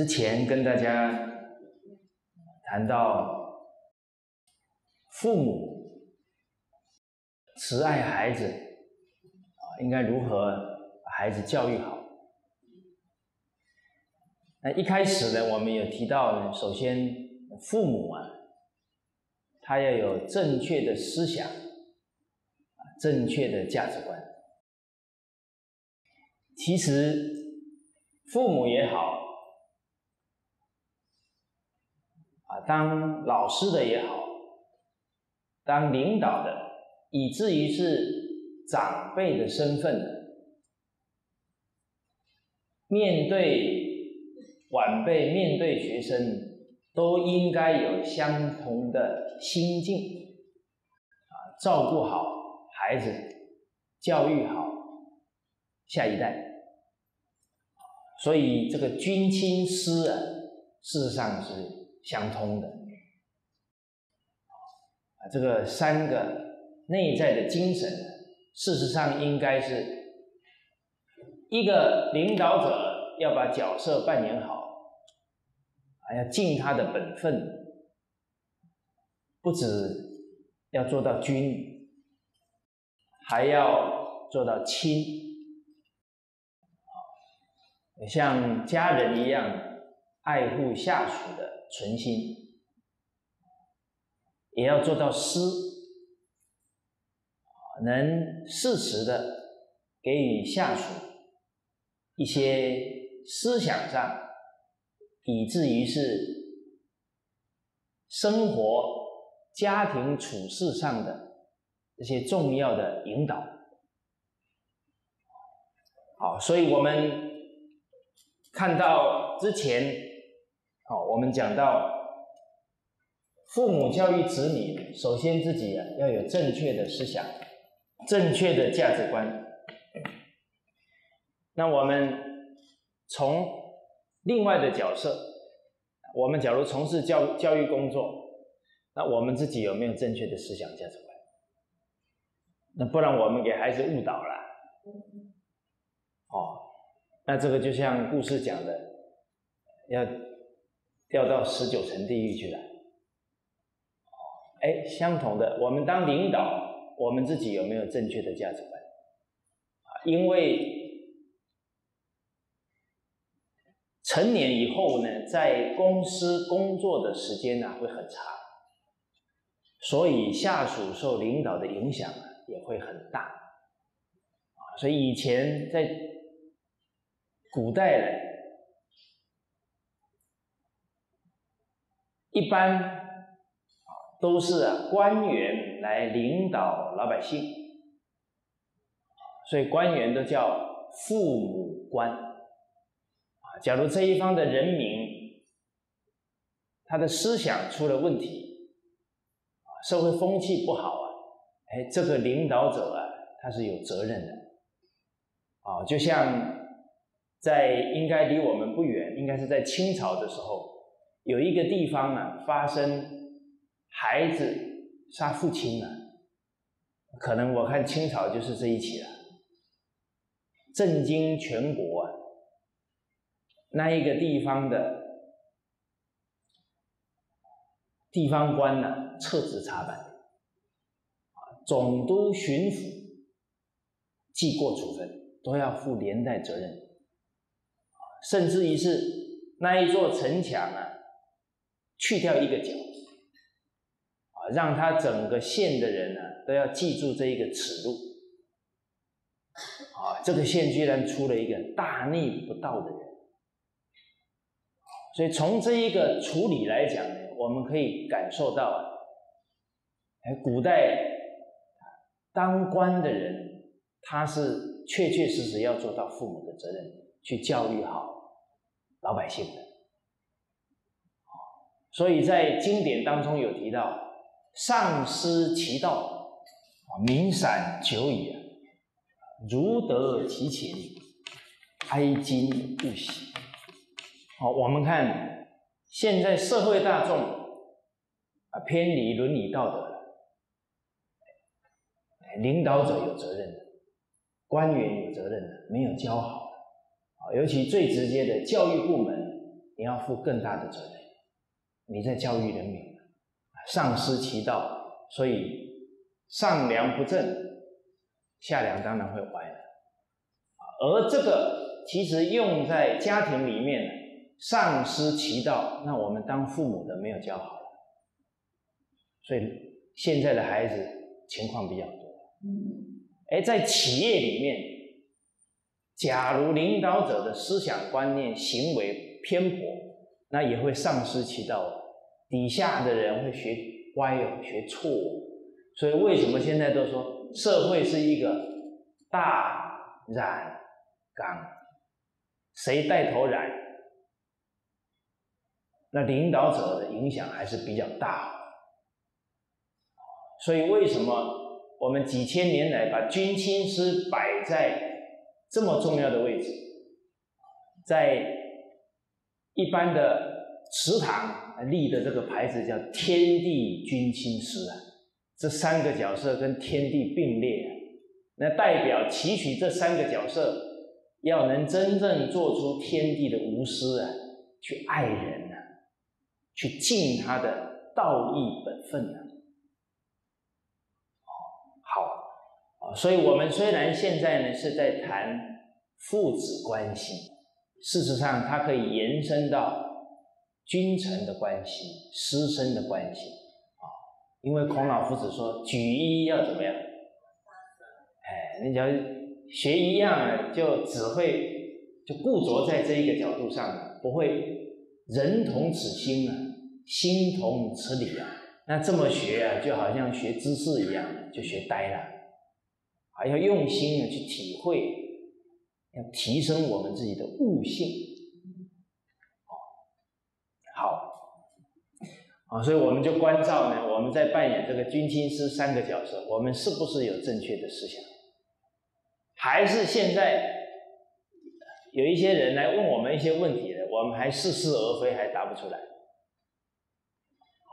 之前跟大家谈到父母慈爱孩子啊，应该如何把孩子教育好。那一开始呢，我们有提到呢，首先父母啊，他要有正确的思想。正确的价值观，其实父母也好，当老师的也好，当领导的，以至于是长辈的身份，面对晚辈、面对学生，都应该有相同的心境，啊，照顾好。孩子教育好下一代，所以这个君亲师啊，事实上是相通的。啊，这个三个内在的精神，事实上应该是一个领导者要把角色扮演好，还要尽他的本分，不止要做到君。还要做到亲，像家人一样爱护下属的存心，也要做到师，能适时的给予下属一些思想上，以至于是生活、家庭处事上的。这些重要的引导，好，所以我们看到之前，好，我们讲到父母教育子女，首先自己啊要有正确的思想、正确的价值观。那我们从另外的角色，我们假如从事教教育工作，那我们自己有没有正确的思想价值观？那不然我们给孩子误导了，哦，那这个就像故事讲的，要掉到十九层地狱去了。哎，相同的，我们当领导，我们自己有没有正确的价值观？啊，因为成年以后呢，在公司工作的时间呢会很长，所以下属受领导的影响啊。也会很大，所以以前在古代呢，一般都是官员来领导老百姓，所以官员都叫父母官，啊，假如这一方的人民他的思想出了问题，啊，社会风气不好啊。哎，这个领导者啊，他是有责任的，啊，就像在应该离我们不远，应该是在清朝的时候，有一个地方呢，发生孩子杀父亲了，可能我看清朝就是这一起了，震惊全国啊，那一个地方的地方官呢，撤职查办。总督、巡抚记过处分，都要负连带责任，甚至于是那一座城墙啊，去掉一个角，啊，让他整个县的人呢都要记住这一个耻辱，啊，这个县居然出了一个大逆不道的人，所以从这一个处理来讲呢，我们可以感受到啊，哎，古代。当官的人，他是确确实实要做到父母的责任，去教育好老百姓的。所以在经典当中有提到：“上师其道，民散久矣，如得其情，哀今不喜。”好，我们看现在社会大众啊，偏离伦理道德。领导者有责任的，官员有责任的，没有教好啊，尤其最直接的教育部门，你要负更大的责任。你在教育人民，丧失其道，所以上梁不正，下梁当然会歪了。而这个其实用在家庭里面，丧失其道，那我们当父母的没有教好了，所以现在的孩子情况比较多。哎，在企业里面，假如领导者的思想观念、行为偏颇，那也会丧失其道。底下的人会学歪哦，学错，所以为什么现在都说社会是一个大染缸？谁带头染，那领导者的影响还是比较大。所以为什么我们几千年来把军亲师摆在这么重要的位置，在一般的祠堂？立的这个牌子叫“天地君亲师”啊，这三个角色跟天地并列，那代表提取这三个角色，要能真正做出天地的无私啊，去爱人啊，去尽他的道义本分啊。好，啊，所以我们虽然现在呢是在谈父子关系，事实上它可以延伸到。君臣的关系，师生的关系，啊，因为孔老夫子说举一要怎么样？哎，你只要学一样，就只会就固着在这一个角度上，不会人同此心啊，心同此理啊。那这么学啊，就好像学知识一样，就学呆了。还要用心的去体会，要提升我们自己的悟性。啊，所以我们就关照呢，我们在扮演这个军亲师三个角色，我们是不是有正确的思想？还是现在有一些人来问我们一些问题的，我们还似是而非，还答不出来？啊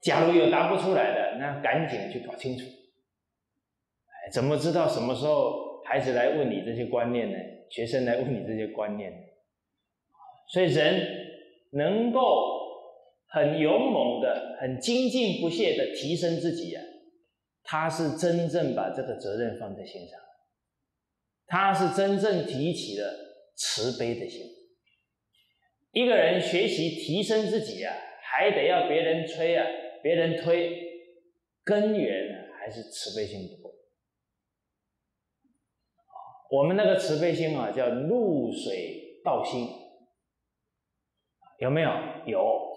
假如有答不出来的，那赶紧去搞清楚。哎，怎么知道什么时候孩子来问你这些观念呢？学生来问你这些观念？所以人能够。很勇猛的、很精进不懈的提升自己呀，他是真正把这个责任放在心上，他是真正提起了慈悲的心。一个人学习提升自己啊，还得要别人催啊，别人推，根源还是慈悲心不够。我们那个慈悲心啊，叫露水道心，有没有？有。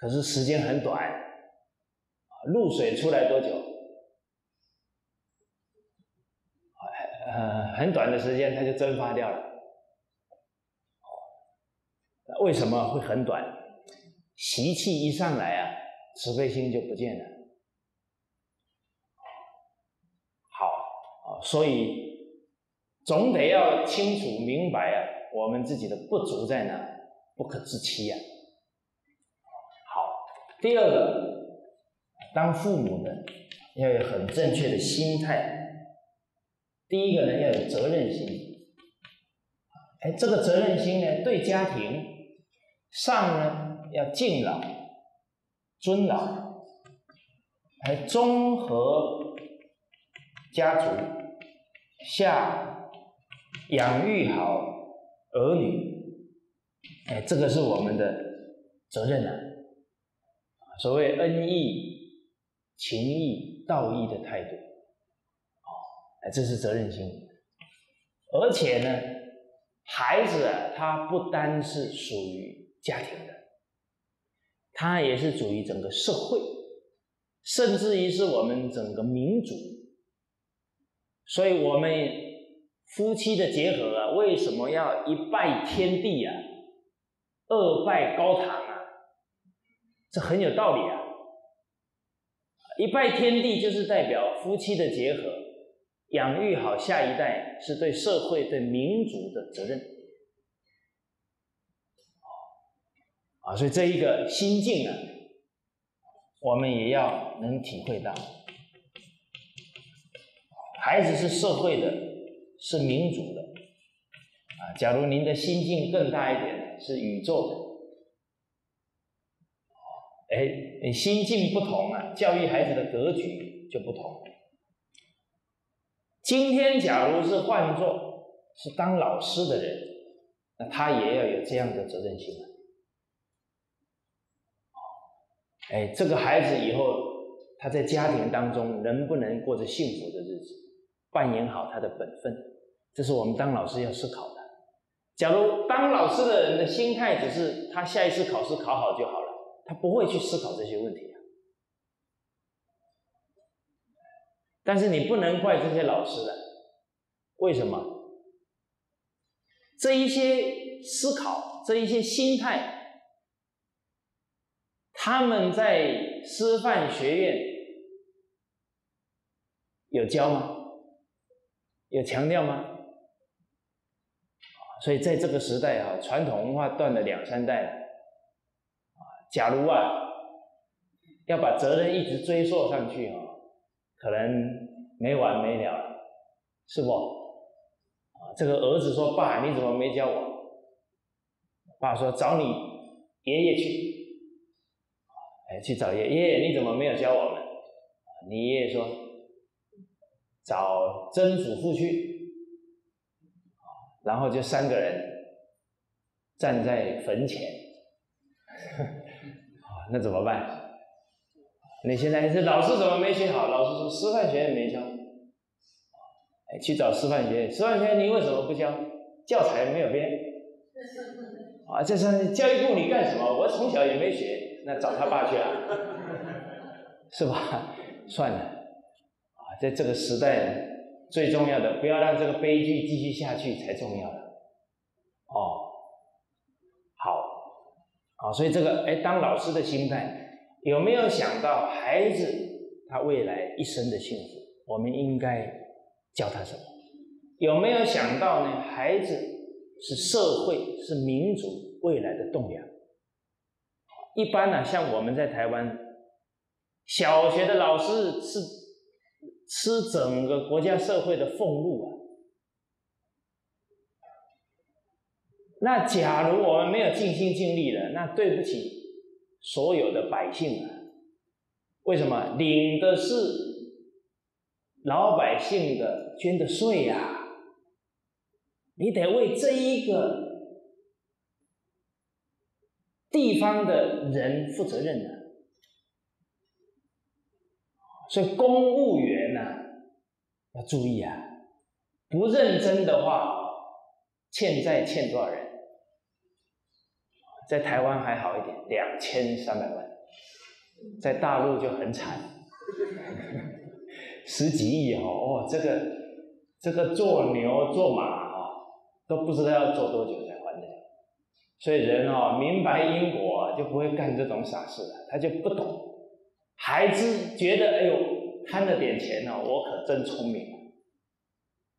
可是时间很短，露水出来多久？呃，很短的时间它就蒸发掉了。为什么会很短？习气一上来啊，慈悲心就不见了。好啊，所以总得要清楚明白啊，我们自己的不足在哪，不可自欺呀。第二个，当父母的要有很正确的心态。第一个呢，要有责任心。哎，这个责任心呢，对家庭上呢要敬老、尊老，还综合家族，下养育好儿女。哎，这个是我们的责任啊。所谓恩义、情义、道义的态度，哦，这是责任心。而且呢，孩子啊，他不单是属于家庭的，他也是属于整个社会，甚至于是我们整个民族。所以，我们夫妻的结合啊，为什么要一拜天地啊，二拜高堂？这很有道理啊！一拜天地就是代表夫妻的结合，养育好下一代是对社会、对民族的责任。啊，所以这一个心境呢，我们也要能体会到。孩子是社会的，是民主的，啊，假如您的心境更大一点，是宇宙的，哎，心境不同啊，教育孩子的格局就不同。今天假如是换做是当老师的人，那他也要有这样的责任心啊。哎，这个孩子以后他在家庭当中能不能过着幸福的日子，扮演好他的本分，这是我们当老师要思考的。假如当老师的人的心态只是他下一次考试考好就好了，他不会去思考这些问题啊。但是你不能怪这些老师的，为什么？这一些思考，这一些心态。他们在师范学院有教吗？有强调吗？所以在这个时代啊，传统文化断了两三代了。假如啊，要把责任一直追溯上去啊，可能没完没了，是不？啊，这个儿子说：“爸，你怎么没教我？”爸说：“找你爷爷去。”哎，去找爷爷爷，你怎么没有教我们？你爷爷说，找曾祖父去，然后就三个人站在坟前，那怎么办？你现在是老师怎么没学好？老师说师范学院没教，哎，去找师范学院，师范学院你为什么不教？教材没有编，啊，这是教育部你干什么？我从小也没学。那找他爸去啊，是吧？算了，啊，在这个时代，最重要的不要让这个悲剧继续下去才重要的。哦，好，啊，所以这个哎，当老师的心态有没有想到孩子他未来一生的幸福？我们应该教他什么？有没有想到呢？孩子是社会是民族未来的栋梁。一般呢，像我们在台湾，小学的老师是吃整个国家社会的俸禄啊。那假如我们没有尽心尽力了，那对不起所有的百姓啊。为什么？领的是老百姓的捐的税呀，你得为这一个。地方的人负责任的，所以公务员呢要注意啊，不认真的话，欠债欠多少人？在台湾还好一点，两千三百万，在大陆就很惨，十几亿哦，哦，这个这个做牛做马啊，都不知道要做多久才还得了。所以人哦，明白因果就不会干这种傻事了，他就不懂。孩子觉得哎呦贪了点钱呢，我可真聪明。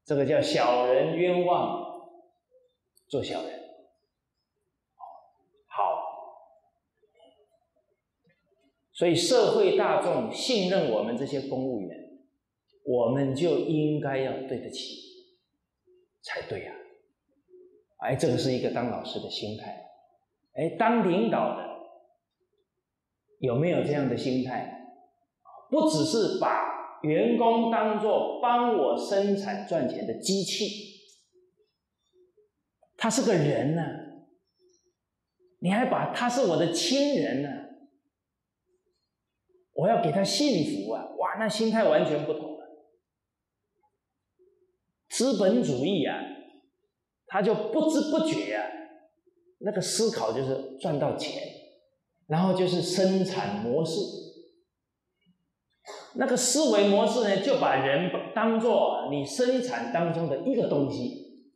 这个叫小人冤枉做小人。好，所以社会大众信任我们这些公务员，我们就应该要对得起才对呀。哎，这个是一个当老师的心态。哎，当领导的有没有这样的心态？不只是把员工当做帮我生产赚钱的机器，他是个人呢。你还把他是我的亲人呢，我要给他幸福啊！哇，那心态完全不同了。资本主义啊！他就不知不觉啊，那个思考就是赚到钱，然后就是生产模式，那个思维模式呢，就把人当做你生产当中的一个东西，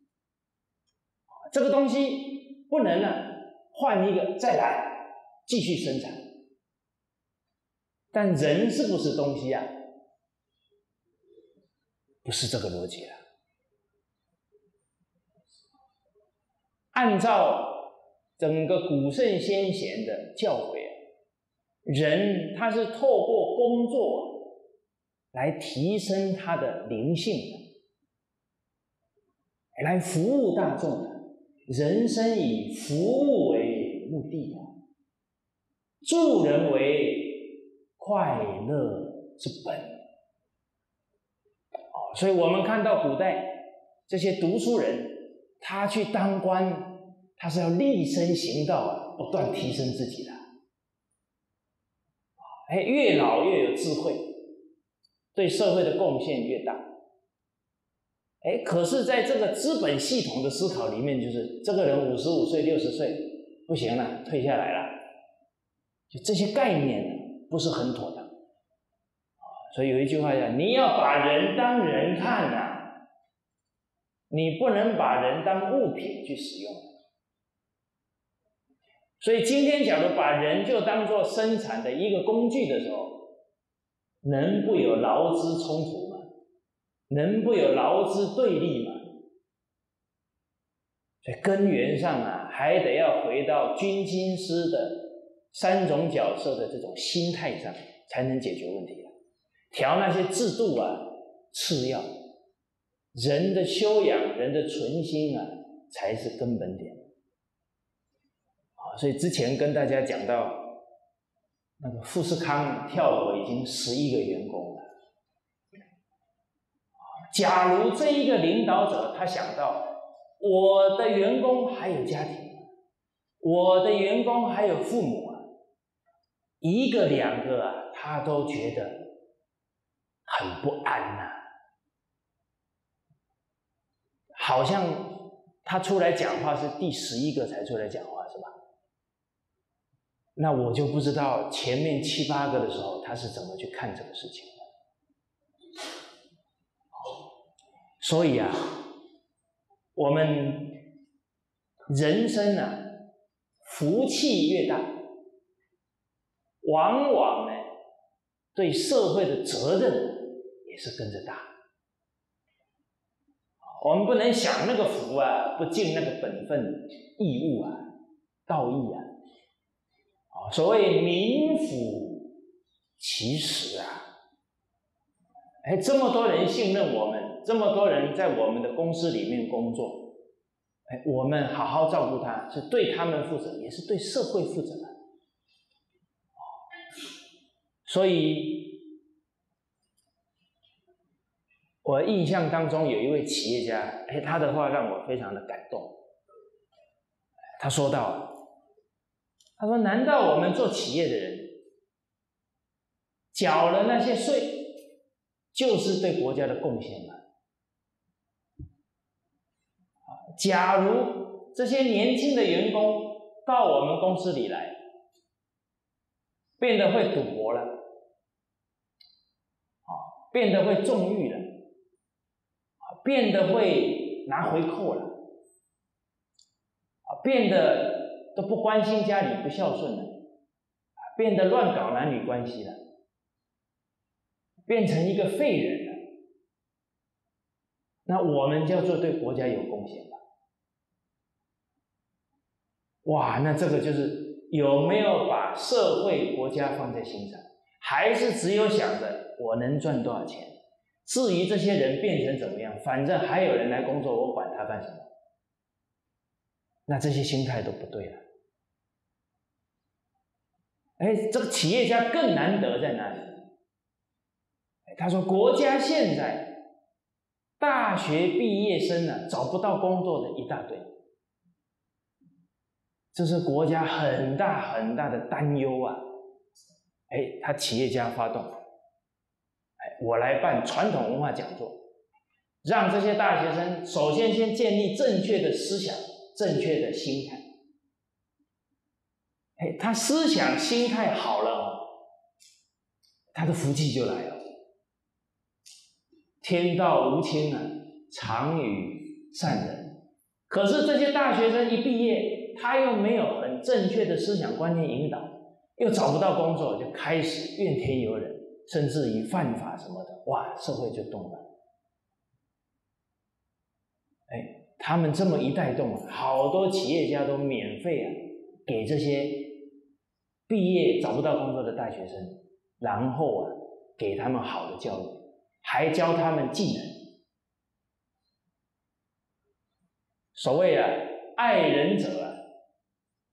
这个东西不能呢换一个再来继续生产，但人是不是东西啊？不是这个逻辑了。按照整个古圣先贤的教诲啊，人他是透过工作来提升他的灵性的，来服务大众的。人生以服务为目的的，助人为快乐之本。哦，所以我们看到古代这些读书人，他去当官，他是要立身行道，不断提升自己的。哎，越老越有智慧，对社会的贡献越大。哎，可是，在这个资本系统的思考里面，就是这个人五十五岁、六十岁不行了，退下来了，就这些概念不是很妥当。所以有一句话叫：“你要把人当人看呐，你不能把人当物品去使用。”所以今天，假如把人就当做生产的一个工具的时候，能不有劳资冲突吗？能不有劳资对立吗？所以根源上啊，还得要回到军经师的三种角色的这种心态上，才能解决问题调那些制度啊，次要；人的修养、人的存心啊，才是根本点。所以之前跟大家讲到，那个富士康跳楼已经十一个员工了。假如这一个领导者他想到，我的员工还有家庭，我的员工还有父母，一个两个啊，他都觉得很不安呐，好像他出来讲话是第十一个才出来讲话是吧？那我就不知道前面七八个的时候他是怎么去看这个事情的。所以啊，我们人生啊，福气越大，往往呢，对社会的责任也是跟着大。我们不能想那个福啊，不尽那个本分义务啊，道义啊。所谓民府其实啊，哎，这么多人信任我们，这么多人在我们的公司里面工作，哎，我们好好照顾他，是对他们负责，也是对社会负责的。所以，我印象当中有一位企业家，哎，他的话让我非常的感动。他说道。他说：“难道我们做企业的人缴了那些税，就是对国家的贡献吗？假如这些年轻的员工到我们公司里来，变得会赌博了，变得会纵欲了，变得会拿回扣了，变得……”都不关心家里，不孝顺了，变得乱搞男女关系了，变成一个废人了。那我们叫做对国家有贡献吧？哇，那这个就是有没有把社会国家放在心上，还是只有想着我能赚多少钱？至于这些人变成怎么样，反正还有人来工作，我管他干什么？那这些心态都不对了。哎，这个企业家更难得在哪里？他说：“国家现在大学毕业生呢，找不到工作的一大堆，这是国家很大很大的担忧啊！”哎，他企业家发动，我来办传统文化讲座，让这些大学生首先先建立正确的思想、正确的心态。哎，他思想心态好了，他的福气就来了。天道无亲啊，常与善人。可是这些大学生一毕业，他又没有很正确的思想观念引导，又找不到工作，就开始怨天尤人，甚至于犯法什么的，哇，社会就动了。哎，他们这么一带动，好多企业家都免费啊，给这些。毕业找不到工作的大学生，然后啊，给他们好的教育，还教他们技能。所谓啊，爱人者，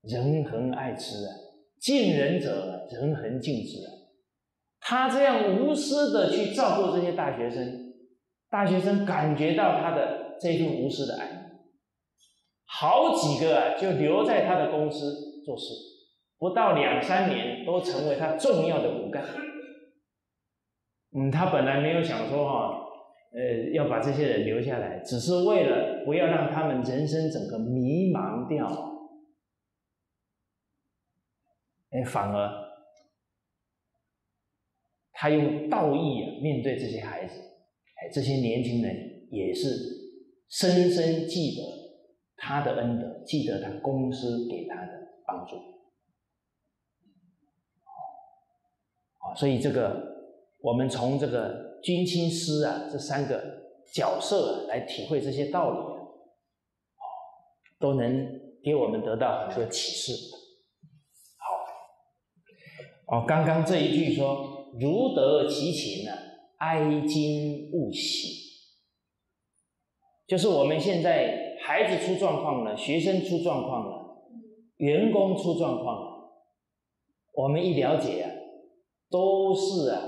人恒爱之啊；敬人者，人恒敬之啊。他这样无私的去照顾这些大学生，大学生感觉到他的这份无私的爱，好几个啊，就留在他的公司做事，不到两三年，都成为他重要的骨干。嗯，他本来没有想说哈，呃，要把这些人留下来，只是为了不要让他们人生整个迷茫掉。哎，反而他用道义啊面对这些孩子，哎，这些年轻人也是深深记得他的恩德，记得他公司给他的帮助。啊，所以这个。我们从这个君亲师啊这三个角色来体会这些道理啊，都能给我们得到很多启示。好，哦，刚刚这一句说“如得其情呢，哀今勿喜”，就是我们现在孩子出状况了，学生出状况了，员工出状况了，我们一了解啊，都是啊。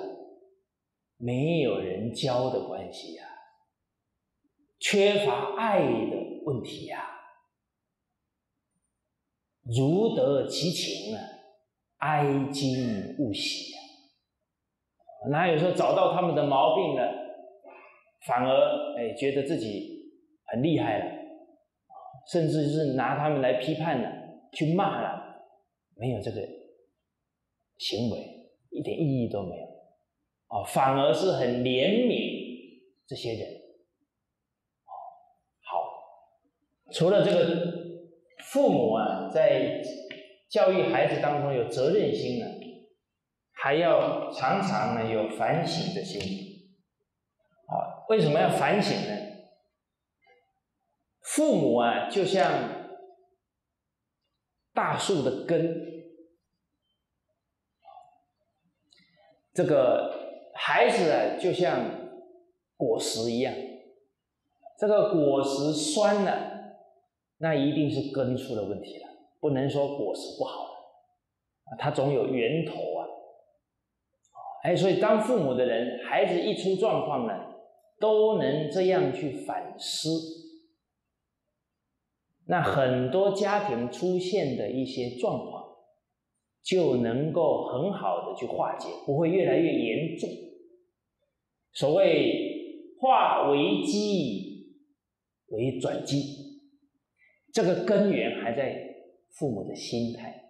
没有人教的关系呀，缺乏爱的问题呀，如得其情啊，哀今勿喜呀。哪有说找到他们的毛病了，反而哎觉得自己很厉害了，甚至是拿他们来批判了，去骂了，没有这个行为，一点意义都没有。啊，反而是很怜悯这些人。好，除了这个父母啊，在教育孩子当中有责任心呢，还要常常呢有反省的心。啊，为什么要反省呢？父母啊，就像大树的根，这个。孩子啊，就像果实一样，这个果实酸了，那一定是根出了问题了，不能说果实不好了，它总有源头。哎，所以当父母的人，孩子一出状况呢，都能这样去反思，那很多家庭出现的一些状况。就能够很好的去化解，不会越来越严重。所谓化危机为转机，这个根源还在父母的心态。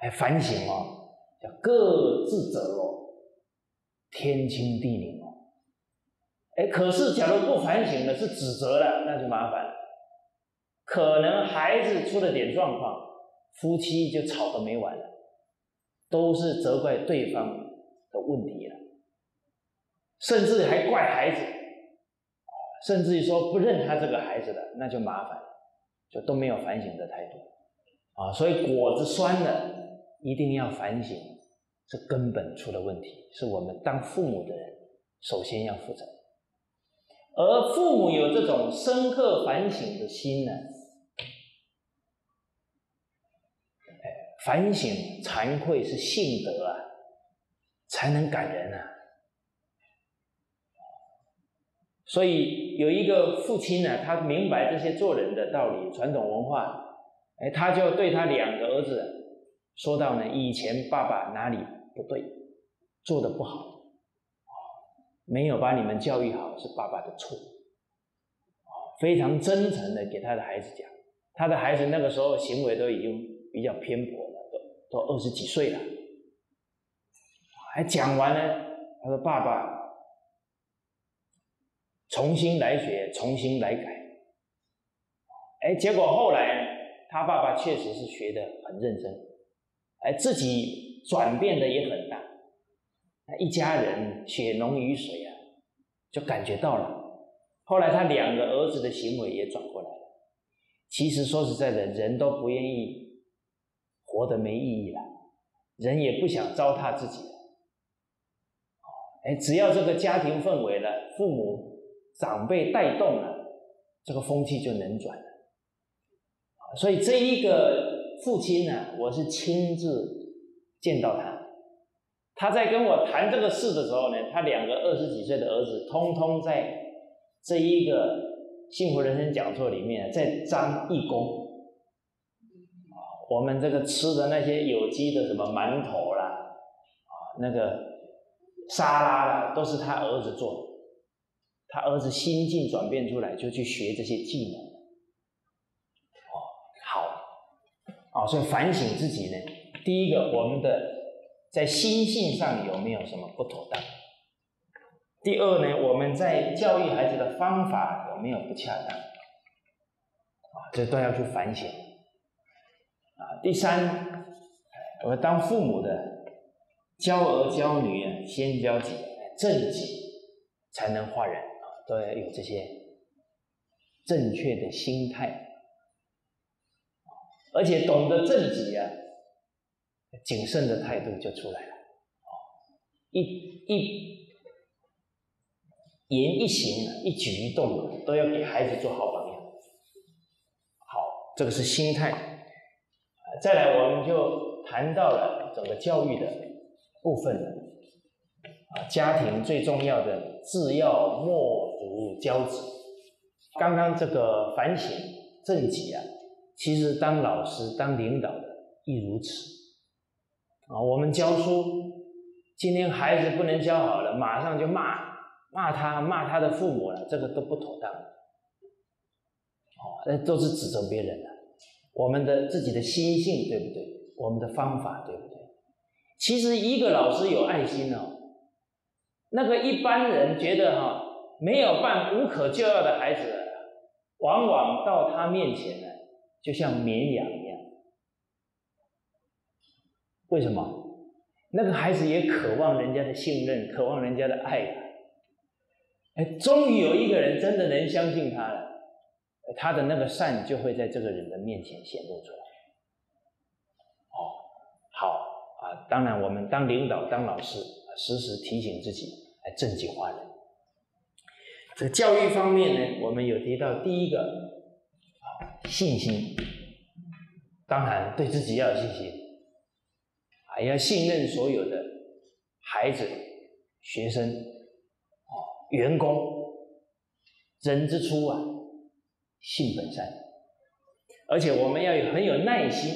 哎，反省哦，叫各自责哦，天清地明哦。哎，可是假如不反省的是指责了，那就麻烦了。可能孩子出了点状况。夫妻就吵得没完了，都是责怪对方的问题了，甚至还怪孩子，甚至于说不认他这个孩子的，那就麻烦了，就都没有反省的态度啊。所以果子酸了，一定要反省，这根本出了问题，是我们当父母的人首先要负责。而父母有这种深刻反省的心呢？哎反省、惭愧是性德啊，才能感人啊。所以有一个父亲呢，他明白这些做人的道理、传统文化，哎，他就对他两个儿子说到呢：以前爸爸哪里不对，做的不好，没有把你们教育好，是爸爸的错。非常真诚的给他的孩子讲，他的孩子那个时候行为都已经比较偏颇了。都都二十几岁了，还讲完了。他说：“爸爸，重新来学，重新来改。”哎，结果后来他爸爸确实是学的很认真，哎，自己转变的也很大。一家人血浓于水啊，就感觉到了。后来他两个儿子的行为也转过来了。其实说实在的，人都不愿意。活得没意义了，人也不想糟蹋自己了，哎，只要这个家庭氛围了，父母长辈带动了，这个风气就能转了。所以这一个父亲呢，我是亲自见到他。他在跟我谈这个事的时候呢，他两个二十几岁的儿子，通通在这一个幸福人生讲座里面在张义工。啊，我们这个吃的那些有机的什么馒头啦，啊，那个沙拉啦，都是他儿子做的。他儿子心境转变出来，就去学这些技能。哦，啊，所以反省自己呢，第一个我们的。在心性上有没有什么不妥当？第二呢，我们在教育孩子的方法有没有不恰当？啊，这都要去反省。啊，第三，我们当父母的教儿教女啊，先教己，正己才能化人啊，都要有这些正确的心态，而且懂得正己啊。谨慎的态度就出来了，哦，一一言一行、一举一动都要给孩子做好榜样。好，这个是心态。再来，我们就谈到了整个教育的部分。啊，家庭最重要的自要莫如教子。刚刚这个反省正己啊，其实当老师、当领导的亦如此。啊，我们教书，今天孩子不能教好了，马上就骂骂他，骂他的父母了，这个都不妥当。哦，那都是指责别人的，我们的自己的心性对不对？我们的方法对不对？其实一个老师有爱心哦，那个一般人觉得哈没有办无可救药的孩子，往往到他面前呢，就像绵羊一样。为什么？那个孩子也渴望人家的信任，渴望人家的爱。哎，终于有一个人真的能相信他了，他的那个善就会在这个人的面前显露出来。哦，好啊！当然，我们当领导、当老师，时时提醒自己来正经化人。这个教育方面呢，我们有提到第一个，信心。当然，对自己要有信心。也要信任所有的孩子、学生、哦员工。人之初啊，性本善，而且我们要有很有耐心。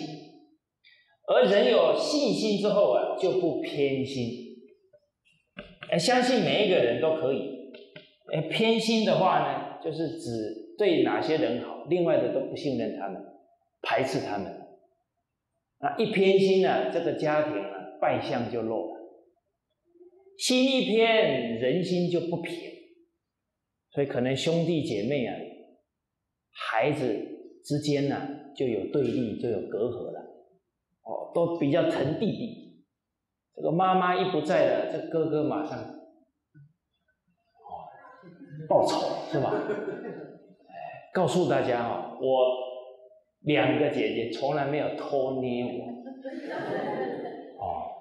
而人有信心之后啊，就不偏心。哎，相信每一个人都可以。哎，偏心的话呢，就是指对哪些人好，另外的都不信任他们，排斥他们。那一偏心呢，这个家庭啊，败相就落了。心一偏，人心就不平，所以可能兄弟姐妹啊，孩子之间呢，就有对立，就有隔阂了。哦，都比较疼弟弟。这个妈妈一不在了，这哥哥马上哦报仇，是吧？告诉大家啊，我。两个姐姐从来没有偷捏我，哦，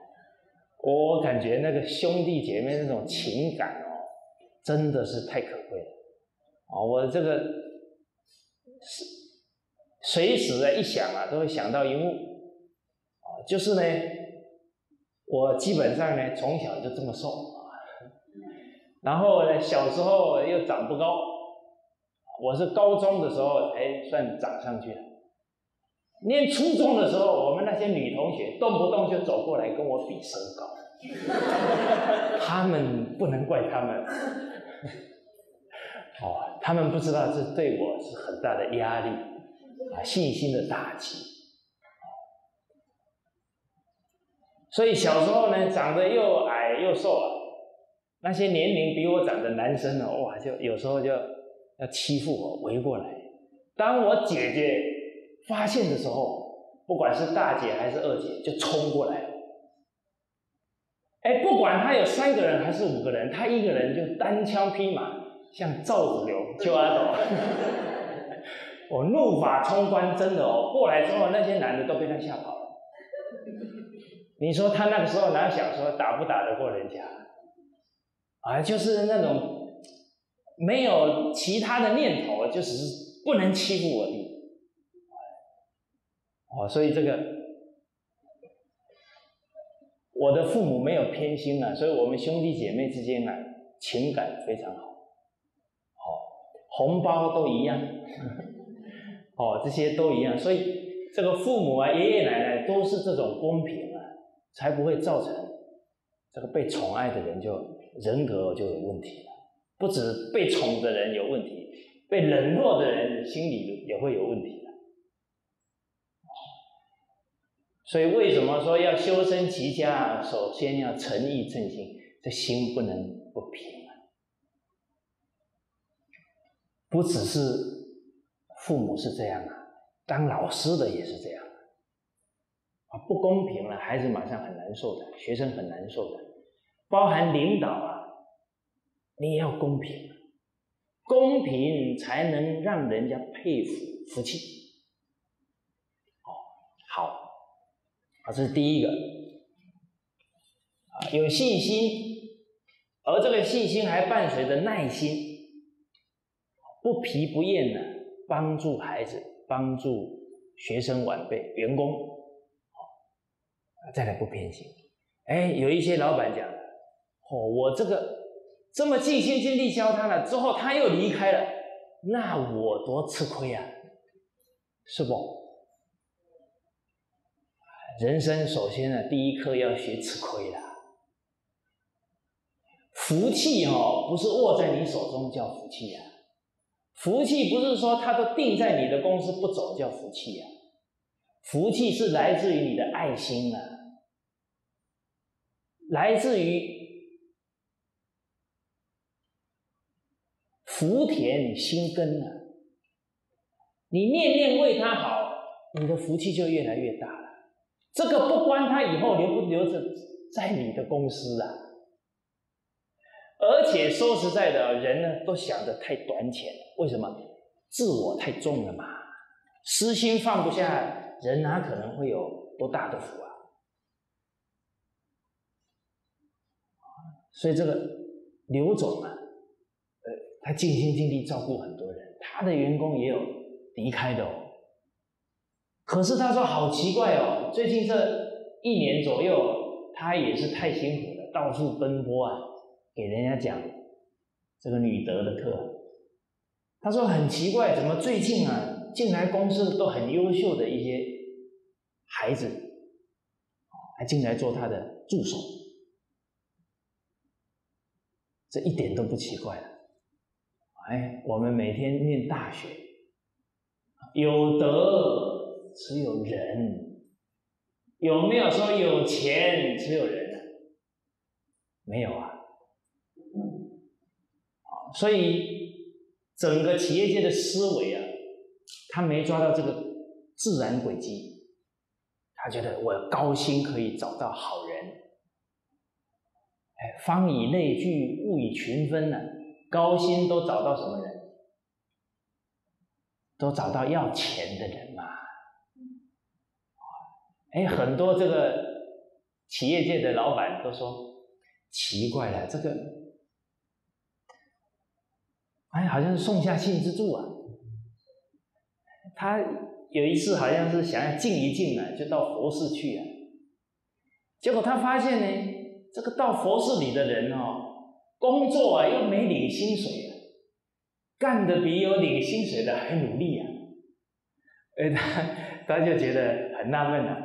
我感觉那个兄弟姐妹那种情感哦，真的是太可贵了，哦，我这个是随时啊一想啊都会想到一幕，啊，就是呢，我基本上呢从小就这么瘦。啊，然后呢小时候又长不高，我是高中的时候才算长上去的。念初中的时候，我们那些女同学动不动就走过来跟我比身高，他们不能怪他们，哦，他们不知道这对我是很大的压力啊，信心的打击。所以小时候呢，长得又矮又瘦啊，那些年龄比我长的男生呢，哇，就有时候就要欺负我，围过来。当我姐姐。发现的时候，不管是大姐还是二姐，就冲过来。哎，不管他有三个人还是五个人，他一个人就单枪匹马，像赵子龙就阿斗，我怒发冲冠，真的哦！过来之后，那些男的都被他吓跑了。你说他那个时候哪想说打不打得过人家？啊，就是那种没有其他的念头，就只是不能欺负我弟。哦，所以这个我的父母没有偏心啊，所以我们兄弟姐妹之间啊，情感非常好。哦，红包都一样，哦，这些都一样，所以这个父母啊，爷爷奶奶都是这种公平啊，才不会造成这个被宠爱的人就人格就有问题了。不止被宠的人有问题，被冷落的人心里也会有问题的。所以，为什么说要修身齐家？首先要诚意正心，这心不能不平啊！不只是父母是这样啊，当老师的也是这样啊！不公平了，孩子马上很难受的，学生很难受的，包含领导啊，你也要公平，公平才能让人家佩服服气。哦，好。啊，这是第一个，啊，有信心，而这个信心还伴随着耐心，不疲不厌的帮助孩子、帮助学生、晚辈、员工，好，再来不偏心。哎，有一些老板讲，哦，我这个这么尽心尽力教他了，之后他又离开了，那我多吃亏啊，是不？人生首先呢，第一课要学吃亏啦。福气哦，不是握在你手中叫福气呀。福气不是说它都定在你的公司不走叫福气呀。福气是来自于你的爱心啊，来自于福田心根啊。你念念为他好，你的福气就越来越大了。这个不关他以后留不留着在你的公司啊，而且说实在的，人呢都想的太短浅，为什么？自我太重了嘛，私心放不下，人哪可能会有多大的福啊？所以这个刘总啊，他尽心尽力照顾很多人，他的员工也有离开的哦。可是他说好奇怪哦，最近这一年左右，他也是太辛苦了，到处奔波啊，给人家讲这个女德的课。他说很奇怪，怎么最近啊进来公司都很优秀的一些孩子，还进来做他的助手，这一点都不奇怪了。哎，我们每天念大学，有德。只有人有没有说有钱只有人呢？没有啊。所以整个企业界的思维啊，他没抓到这个自然轨迹。他觉得我高薪可以找到好人。哎，方以类聚，物以群分呢。高薪都找到什么人？都找到要钱的人嘛。哎，很多这个企业界的老板都说奇怪了，这个哎，好像是送下信之助啊。他有一次好像是想要静一静啊，就到佛寺去啊。结果他发现呢，这个到佛寺里的人哦，工作啊又没领薪水啊，干的比有领薪水的还努力啊。哎，他 他就觉得很纳闷啊。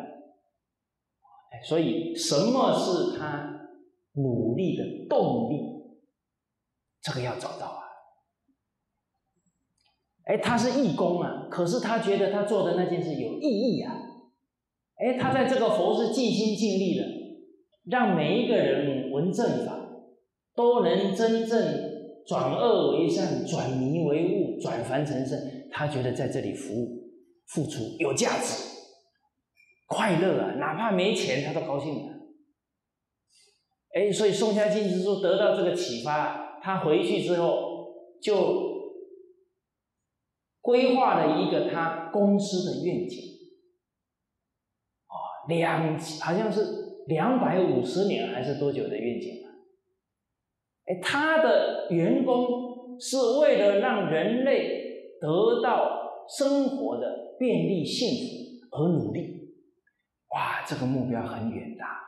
所以，什么是他努力的动力？这个要找到啊！哎，他是义工啊，可是他觉得他做的那件事有意义啊！哎，他在这个佛是尽心尽力的，让每一个人闻正法，都能真正转恶为善，转迷为悟，转凡成圣。他觉得在这里服务、付出有价值。快乐啊，哪怕没钱，他都高兴的。哎，所以宋家金之书得到这个启发，他回去之后就规划了一个他公司的愿景。啊，两好像是两百五十年还是多久的愿景啊？哎，他的员工是为了让人类得到生活的便利幸福而努力，哇，这个目标很远大，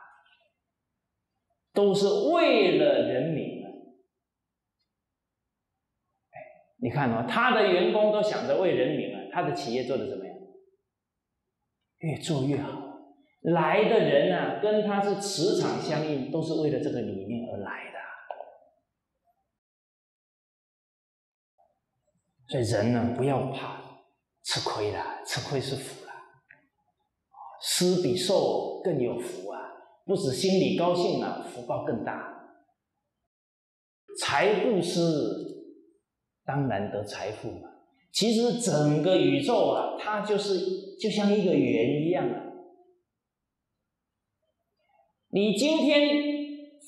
都是为了人民。你看哦，他的员工都想着为人民啊，他的企业做的怎么样？越做越好。来的人啊，跟他是磁场相应，都是为了这个理念而来的。所以人呢，不要怕吃亏了，吃亏是福了。施比受更有福啊！不止心里高兴啊，福报更大。财布施。当然得财富嘛。其实整个宇宙啊，它就是就像一个圆一样啊。你今天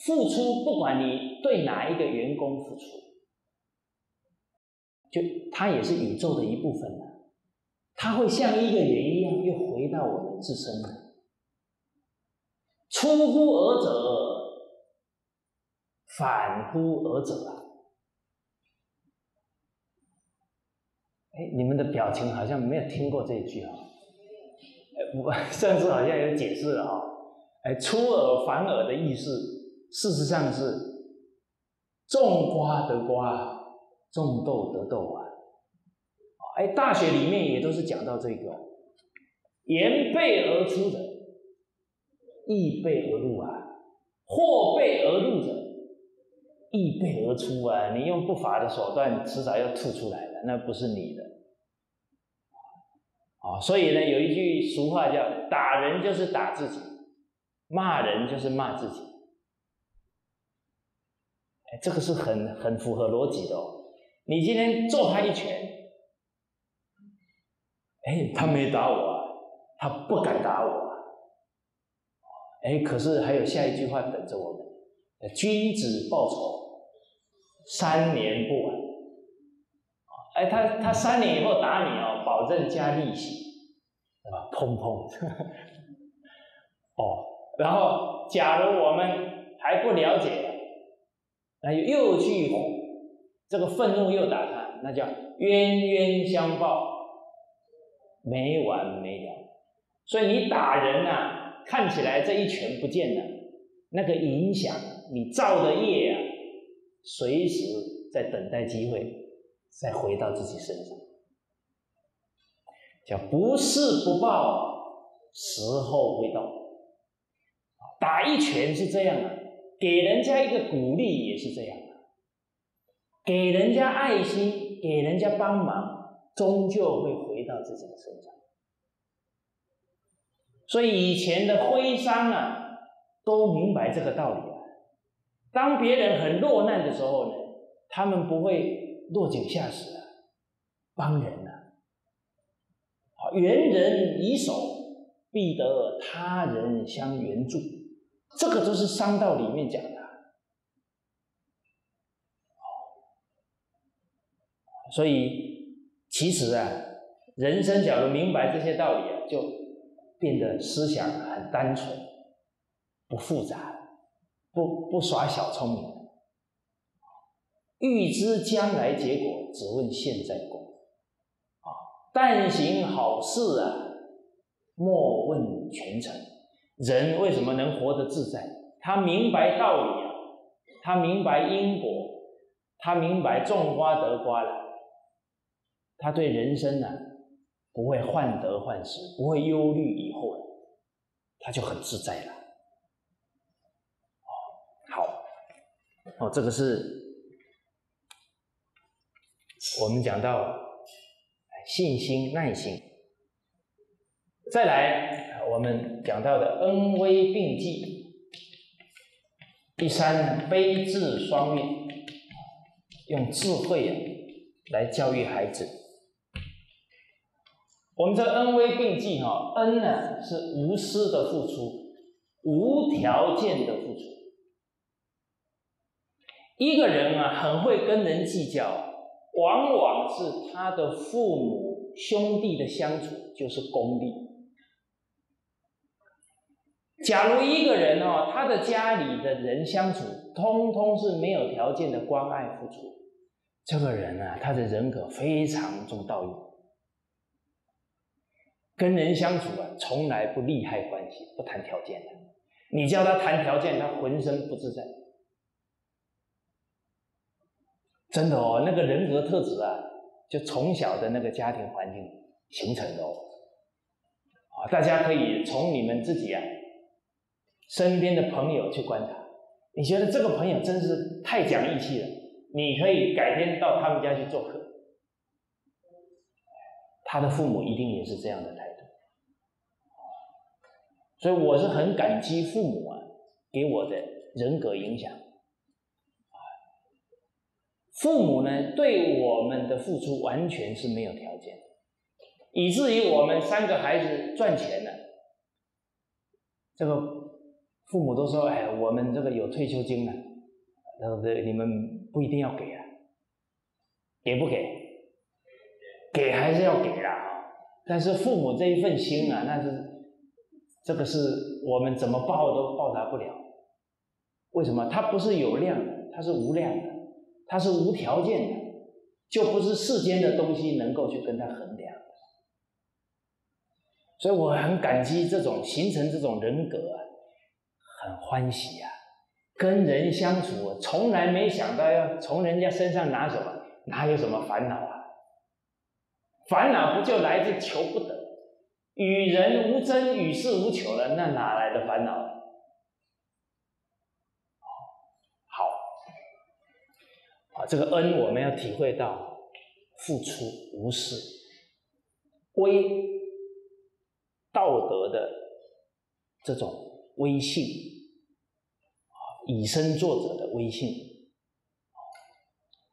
付出，不管你对哪一个员工付出，就它也是宇宙的一部分了。它会像一个人一样，又回到我们自身了。出乎尔者，反乎尔者啊。哎，你们的表情好像没有听过这一句啊！我上次好像有解释了啊。哎，出尔反尔的意思，事实上是种瓜得瓜，种豆得豆啊。哎，大学里面也都是讲到这个，言背而出者，易背而入啊；或背而入者，易背而出啊。你用不法的手段，迟早要吐出来的，那不是你的。啊，所以呢，有一句俗话叫“打人就是打自己，骂人就是骂自己”。哎，这个是很很符合逻辑的哦。你今天揍他一拳，哎，他没打我啊，他不敢打我啊。哎，可是还有下一句话等着我们：君子报仇，三年不晚。哎，他他三年以后打你哦，保证加利息，对吧？砰砰，哦，然后假如我们还不了解，那又去这个愤怒又打他，那叫冤冤相报，没完没了。所以你打人啊，看起来这一拳不见了，那个影响你造的业啊，随时在等待机会。再回到自己身上，叫不是不报，时候未到。打一拳是这样的，给人家一个鼓励也是这样，给人家爱心，给人家帮忙，终究会回到自己的身上。所以以前的徽商啊，都明白这个道理啊。当别人很落难的时候呢，他们不会。落井下石啊，帮人啊，好援人以手，必得他人相援助，这个都是商道里面讲的。所以其实啊，人生假如明白这些道理啊，就变得思想很单纯，不复杂，不不耍小聪明。欲知将来结果，只问现在功。啊，但行好事啊，莫问前程。人为什么能活得自在？他明白道理啊，他明白因果，他明白种瓜得瓜了。他对人生呢，不会患得患失，不会忧虑以后，他就很自在了。哦好，哦，这个是。我们讲到信心、耐心，再来我们讲到的恩威并济，第三悲智双运，用智慧啊来教育孩子。我们这恩威并济哈，恩呢是无私的付出，无条件的付出。一个人啊很会跟人计较。往往是他的父母兄弟的相处就是功利，假如一个人哦，他的家里的人相处，通通是没有条件的关爱付出，这个人啊，他的人格非常重道义，跟人相处啊，从来不利害关系，不谈条件的。你叫他谈条件，他浑身不自在。真的哦，那个人格特质啊，就从小的那个家庭环境形成的哦。啊，大家可以从你们自己啊。身边的朋友去观察，你觉得这个朋友真是太讲义气了？你可以改天到他们家去做客，他的父母一定也是这样的态度。所以我是很感激父母啊给我的人格影响。父母呢对我们的付出完全是没有条件，以至于我们三个孩子赚钱了，这个。父母都说：“哎，我们这个有退休金了，对不对？你们不一定要给啊，给不给？给还是要给的啊。但是父母这一份心啊，那是这个是我们怎么报都报答不了。为什么？它不是有量的，它是无量的，它是无条件的，就不是世间的东西能够去跟它衡量。所以我很感激这种形成这种人格啊。”很欢喜呀，跟人相处，从来没想到要从人家身上拿什么，哪有什么烦恼啊？烦恼不就来自求不得，与人无争，与世无求了，那哪来的烦恼？好，啊，这个恩我们要体会到，付出无私，微道德的这种。威信，以身作则的威信，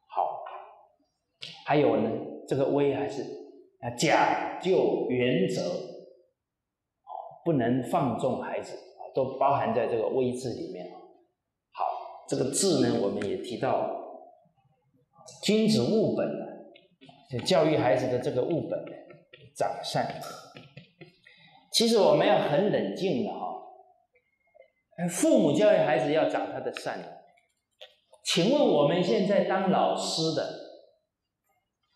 好，还有呢，这个威还是啊讲究原则，哦，不能放纵孩子啊，都包含在这个威字里面好，这个字呢，我们也提到，君子务本就教育孩子的这个务本，长善。其实我们要很冷静的哈。父母教育孩子要长他的善，请问我们现在当老师的、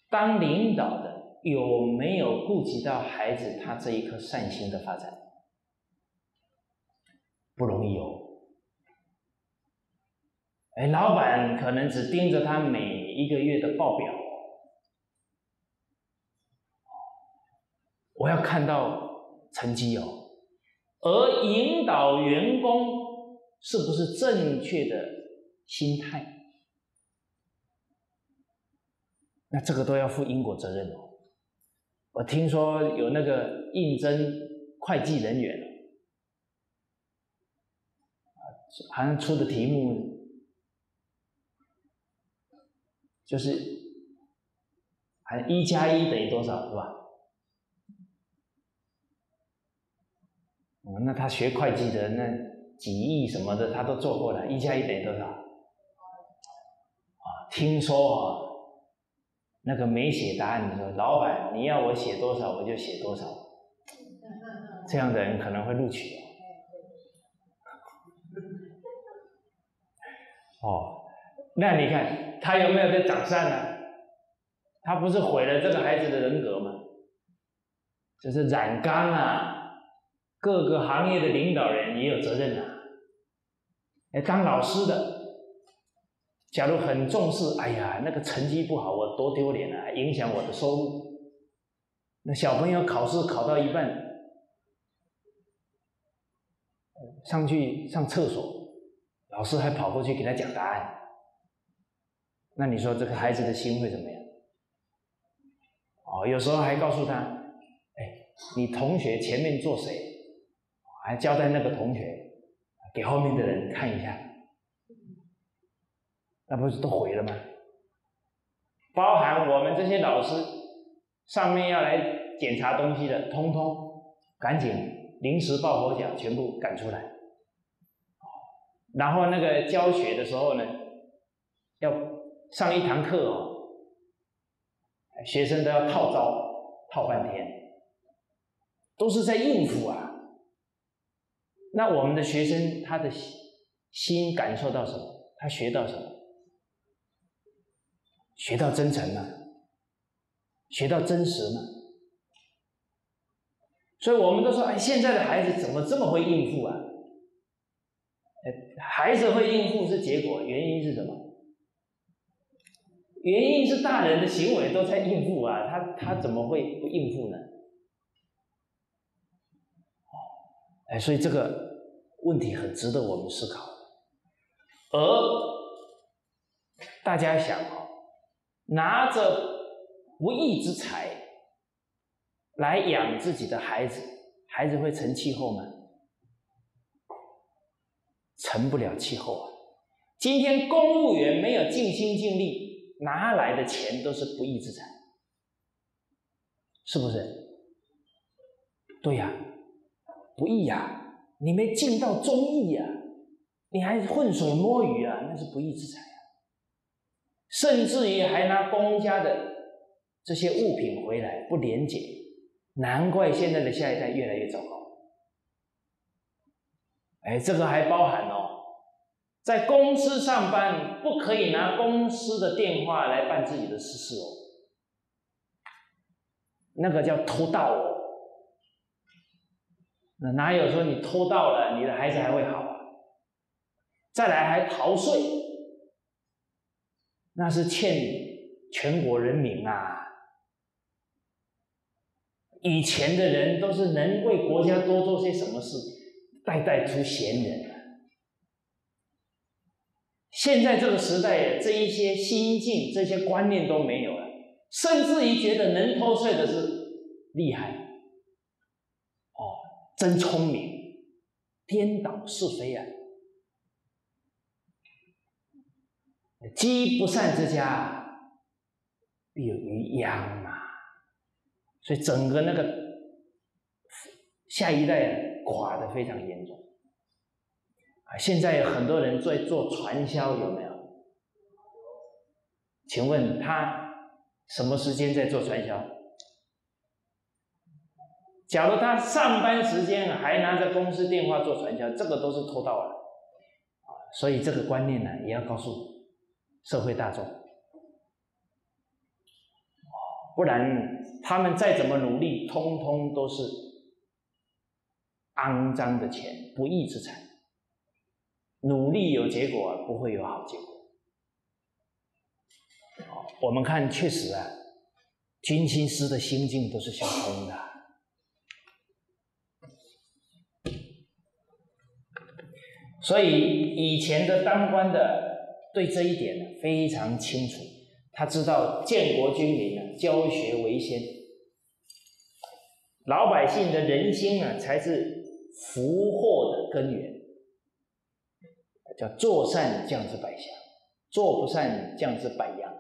当领导的，有没有顾及到孩子他这一颗善心的发展？不容易哦。哎，老板可能只盯着他每一个月的报表，我要看到成绩哦。而引导员工是不是正确的心态？那这个都要负因果责任哦。我听说有那个应征会计人员，好像出的题目就是，还一加一等于多少，是吧？哦，那他学会计的那几亿什么的，他都做过了。一加一等于多少？啊，听说啊，那个没写答案的时候，老板你要我写多少我就写多少，这样的人可能会录取。哦，那你看他有没有在长善呢？他不是毁了这个孩子的人格吗？就是染缸啊！各个行业的领导人也有责任呐。哎，当老师的，假如很重视，哎呀，那个成绩不好，我多丢脸啊，影响我的收入。那小朋友考试考到一半，上去上厕所，老师还跑过去给他讲答案。那你说这个孩子的心会怎么样？哦，有时候还告诉他，哎，你同学前面坐谁？还交代那个同学，给后面的人看一下，那不是都毁了吗？包含我们这些老师，上面要来检查东西的，通通赶紧临时抱佛脚，全部赶出来。然后那个教学的时候呢，要上一堂课哦，学生都要套招，套半天，都是在应付啊。那我们的学生他的心感受到什么？他学到什么？学到真诚了？学到真实了？所以我们都说，哎，现在的孩子怎么这么会应付啊？孩子会应付是结果，原因是什么？原因是大人的行为都在应付啊，他他怎么会不应付呢？哎，所以这个问题很值得我们思考。而大家想哦，拿着不义之财来养自己的孩子，孩子会成气候吗？成不了气候啊！今天公务员没有尽心尽力，拿来的钱都是不义之财，是不是？对呀，不义呀！你没尽到忠义呀，你还浑水摸鱼啊，那是不义之财！甚至于还拿公家的这些物品回来不廉洁，难怪现在的下一代越来越糟糕。哎，这个还包含哦，在公司上班不可以拿公司的电话来办自己的私事哦，那个叫偷盗哦。那哪有说你偷盗了，你的孩子还会好？再来还逃税，那是欠全国人民啊。以前的人都是能为国家多做些什么事。代代出贤人！现在这个时代，这一些心境、这些观念都没有了，甚至于觉得能偷税的是厉害，哦，真聪明，颠倒是非啊！积不善之家，必有余殃嘛。所以整个那个下一代。垮的非常严重啊！现在有很多人在做传销，有没有？请问他什么时间在做传销？假如他上班时间还拿着公司电话做传销，这个都是偷盗了啊！所以这个观念呢，也要告诉社会大众，不然他们再怎么努力，通通都是。肮脏的钱，不义之财。努力有结果，不会有好结果。我们看，确实啊，军亲师的心境都是相通的。所以以前的当官的对这一点非常清楚，他知道建国军民呢，教学为先，老百姓的人心啊，才是。福祸的根源叫做善降之百祥，做不善降之百殃。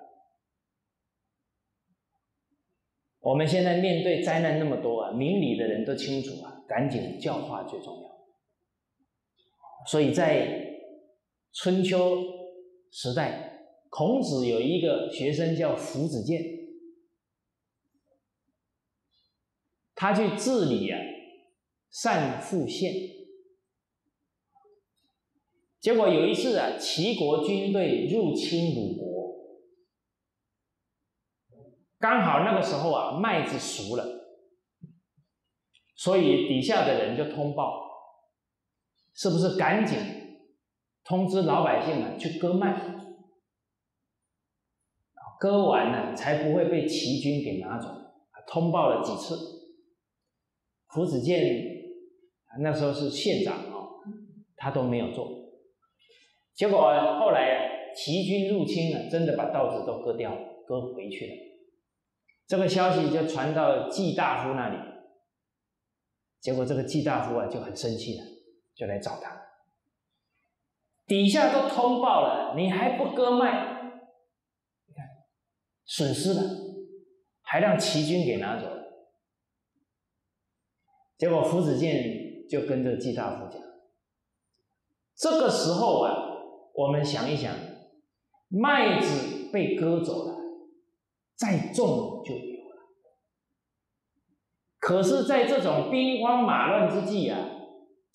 我们现在面对灾难那么多啊，明理的人都清楚啊，赶紧教化最重要。所以在春秋时代，孔子有一个学生叫夫子健，他去治理啊。善复县，结果有一次啊，齐国军队入侵鲁国，刚好那个时候啊，麦子熟了，所以底下的人就通报，是不是赶紧通知老百姓啊去割麦，割完了才不会被齐军给拿走。通报了几次，胡子健。那时候是县长啊，他都没有做，结果后来齐军入侵了，真的把稻子都割掉了，割回去了。这个消息就传到季大夫那里，结果这个季大夫啊就很生气了，就来找他。底下都通报了，你还不割麦？你看损失了，还让齐军给拿走了。结果夫子健。就跟着季大夫讲，这个时候啊，我们想一想，麦子被割走了，再种就没有了。可是，在这种兵荒马乱之际啊，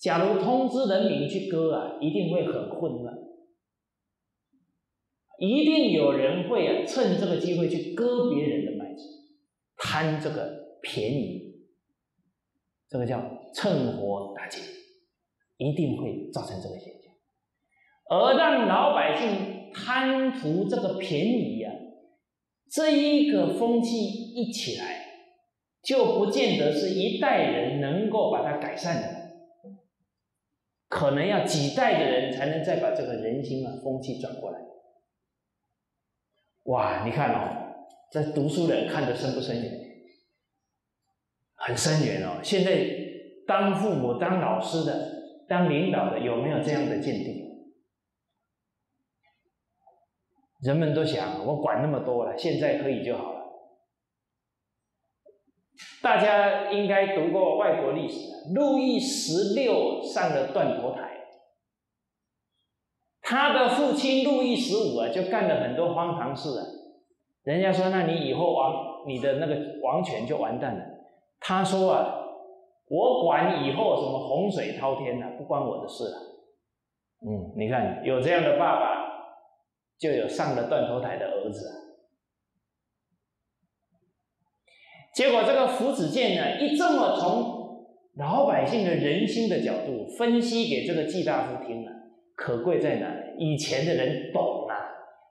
假如通知人民去割啊，一定会很混乱，一定有人会啊趁这个机会去割别人的麦子，贪这个便宜，这个叫趁火打劫，一定会造成这个现象，而让老百姓贪图这个便宜呀，这一个风气一起来。就不见得是一代人能够把它改善的，可能要几代的人才能再把这个人心啊风气转过来。哇，你看哦，这读书人看得深不深远？很深远哦。现在当父母、当老师的、当领导的，有没有这样的见地？人们都想，我管那么多了，现在可以就好了。大家应该读过外国历史，路易十六上了断头台，他的父亲路易十五啊，就干了很多荒唐事啊。人家说，那你以后王你的那个王权就完蛋了。他说啊，我管以后什么洪水滔天呢，不关我的事了。嗯，你看有这样的爸爸，就有上了断头台的儿子。结果这个福子健呢，一这么从老百姓的人心的角度分析给这个季大夫听了，可贵在哪？以前的人懂啊，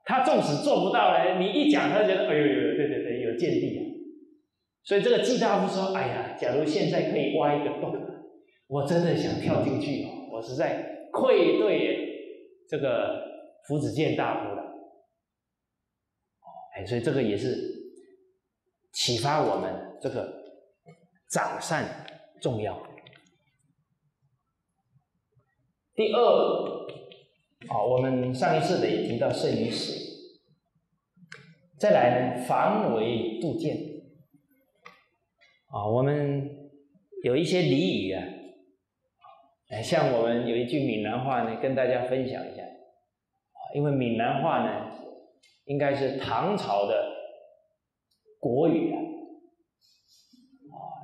他纵使做不到呢，你一讲，他就觉得哎呦呦，对对对，有见地啊。所以这个季大夫说：“哎呀，假如现在可以挖一个洞，我真的想跳进去哦，我实在愧对这个福子健大夫了。”哎，所以这个也是。启发我们这个长善重要。第二，好，我们上一次的也提到胜于死。再来呢，防微杜渐。啊，我们有一些俚语啊，哎，像我们有一句闽南话呢，跟大家分享一下。因为闽南话呢，应该是唐朝的。国语啊，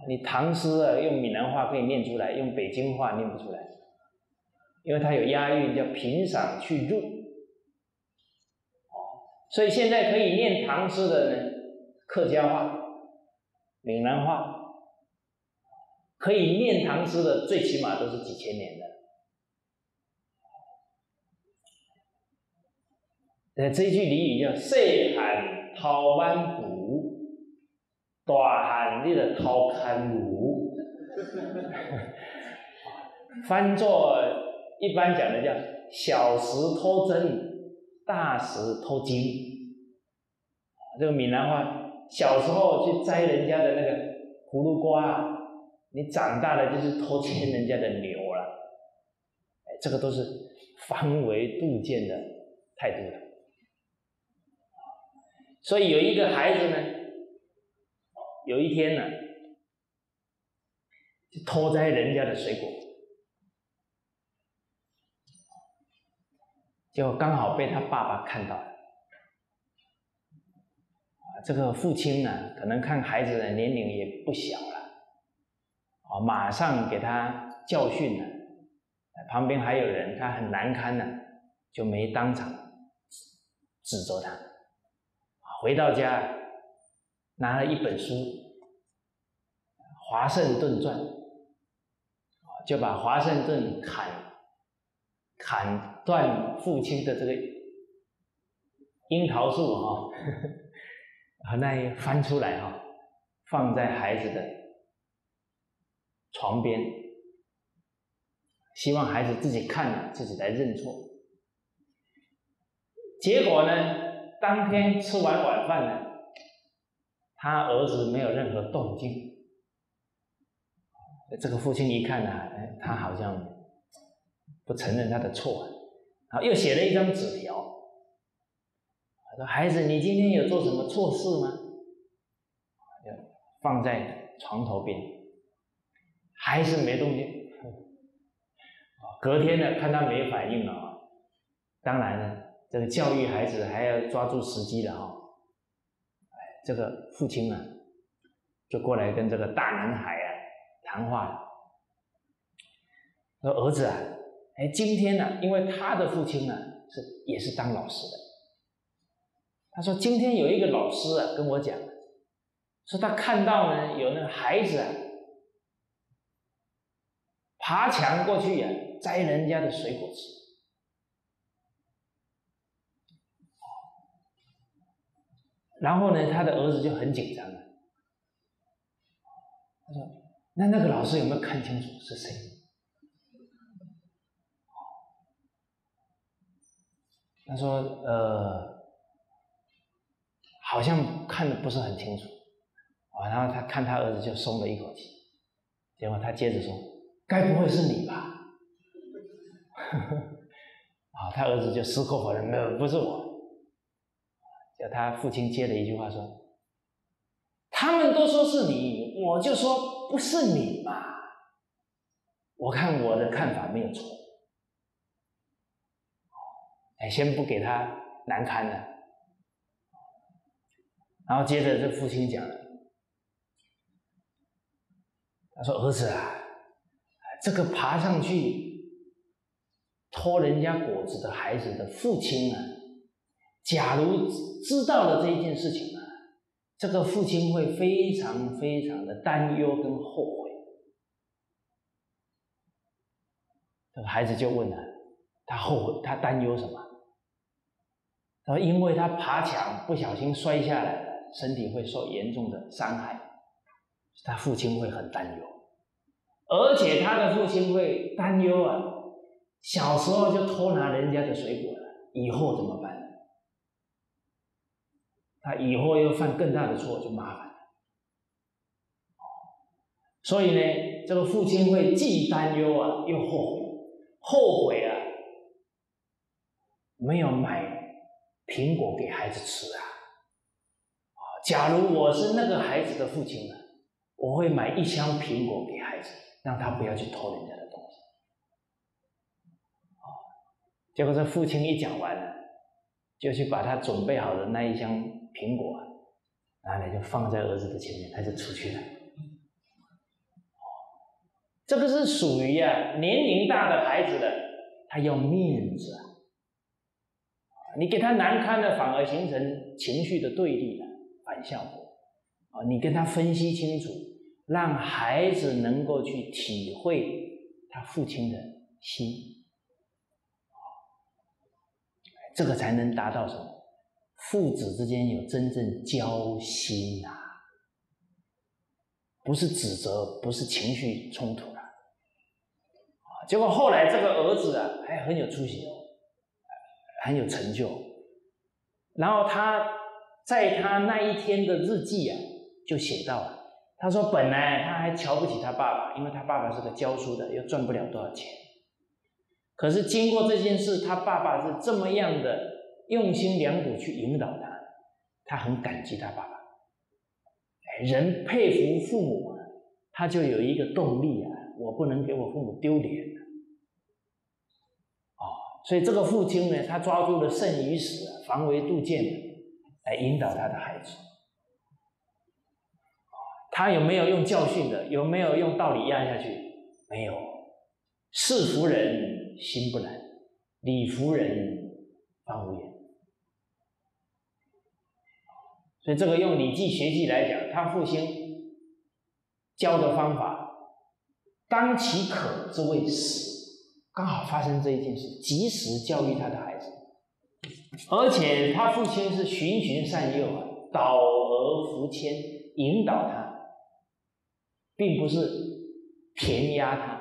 你唐诗啊用闽南话可以念出来，用北京话念不出来，因为它有押韵，叫平赏去入，哦，所以现在可以念唐诗的呢，客家话、闽南话，可以念唐诗的，最起码都是几千年的。呃，这句俚语叫“岁寒涛湾古”。大汉，你的偷看母，翻作一般讲的叫小时偷针，大时偷金。这个闽南话，小时候去摘人家的那个葫芦瓜，你长大了就是偷牵人家的牛了。哎，这个都是防微杜渐的态度了。所以有一个孩子呢。有一天呢，就偷摘人家的水果，就刚好被他爸爸看到了。这个父亲呢，可能看孩子的年龄也不小了，啊，马上给他教训了。旁边还有人，他很难堪呢，就没当场指责他。回到家。拿了一本书，《华盛顿传》，就把华盛顿砍砍断父亲的这个樱桃树哈，啊，那一翻出来哈，放在孩子的床边，希望孩子自己看了自己来认错。结果呢，当天吃完晚饭呢。他儿子没有任何动静，这个父亲一看呢，哎，他好像不承认他的错，啊，又写了一张纸条，说：“孩子，你今天有做什么错事吗？”放在床头边，还是没动静。隔天呢，看他没反应了啊，当然呢，这个教育孩子还要抓住时机的哈。这个父亲啊，就过来跟这个大男孩啊谈话了。说儿子啊，哎，今天呢，因为他的父亲呢是也是当老师的，他说今天有一个老师啊跟我讲，说他看到呢有那个孩子啊爬墙过去呀摘人家的水果吃。然后呢，他的儿子就很紧张了。他说：“那那个老师有没有看清楚是谁？”他说：“呃，好像看的不是很清楚。”啊，然后他看他儿子就松了一口气。结果他接着说：“该不会是你吧？”啊，他儿子就矢口否认：“没有，不是我。”他父亲接了一句话说：“他们都说是你，我就说不是你嘛。我看我的看法没有错。哎，先不给他难堪了。然后接着这父亲讲，他说：‘儿子啊，这个爬上去偷人家果子的孩子的父亲啊。’”假如知道了这一件事情啊，这个父亲会非常非常的担忧跟后悔。这个孩子就问了，他后悔，他担忧什么？他说：“因为他爬墙不小心摔下来了，身体会受严重的伤害，他父亲会很担忧，而且他的父亲会担忧啊，小时候就偷拿人家的水果了，以后怎么办？”他以后又犯更大的错，就麻烦了。所以呢，这个父亲会既担忧啊，又后悔。后悔啊，没有买苹果给孩子吃啊。假如我是那个孩子的父亲呢，我会买一箱苹果给孩子，让他不要去偷人家的东西。啊，结果这父亲一讲完了，就去把他准备好的那一箱。苹果拿来就放在儿子的前面，他就出去了。这个是属于啊年龄大的孩子的，他要面子啊。你给他难堪的，反而形成情绪的对立了，反效果。啊，你跟他分析清楚，让孩子能够去体会他父亲的心，这个才能达到什么？父子之间有真正交心呐，不是指责，不是情绪冲突了，啊！结果后来这个儿子啊，还很有出息哦，很有成就。然后他在他那一天的日记啊，就写到了，他说本来他还瞧不起他爸爸，因为他爸爸是个教书的，又赚不了多少钱。可是经过这件事，他爸爸是这么样的。用心良苦去引导他，他很感激他爸爸。哎人佩服父母，他就有一个动力啊，我不能给我父母丢脸。哦，所以这个父亲呢，他抓住了胜于死、防微杜渐来引导他的孩子。他有没有用教训的？有没有用道理压下去？没有。是服人心不难，理服人方无言。所以这个用《礼记学记》来讲，他父亲教的方法，当其可之谓始，刚好发生这一件事，及时教育他的孩子，而且他父亲是循循善诱啊，导而扶牵，引导他，并不是填压他，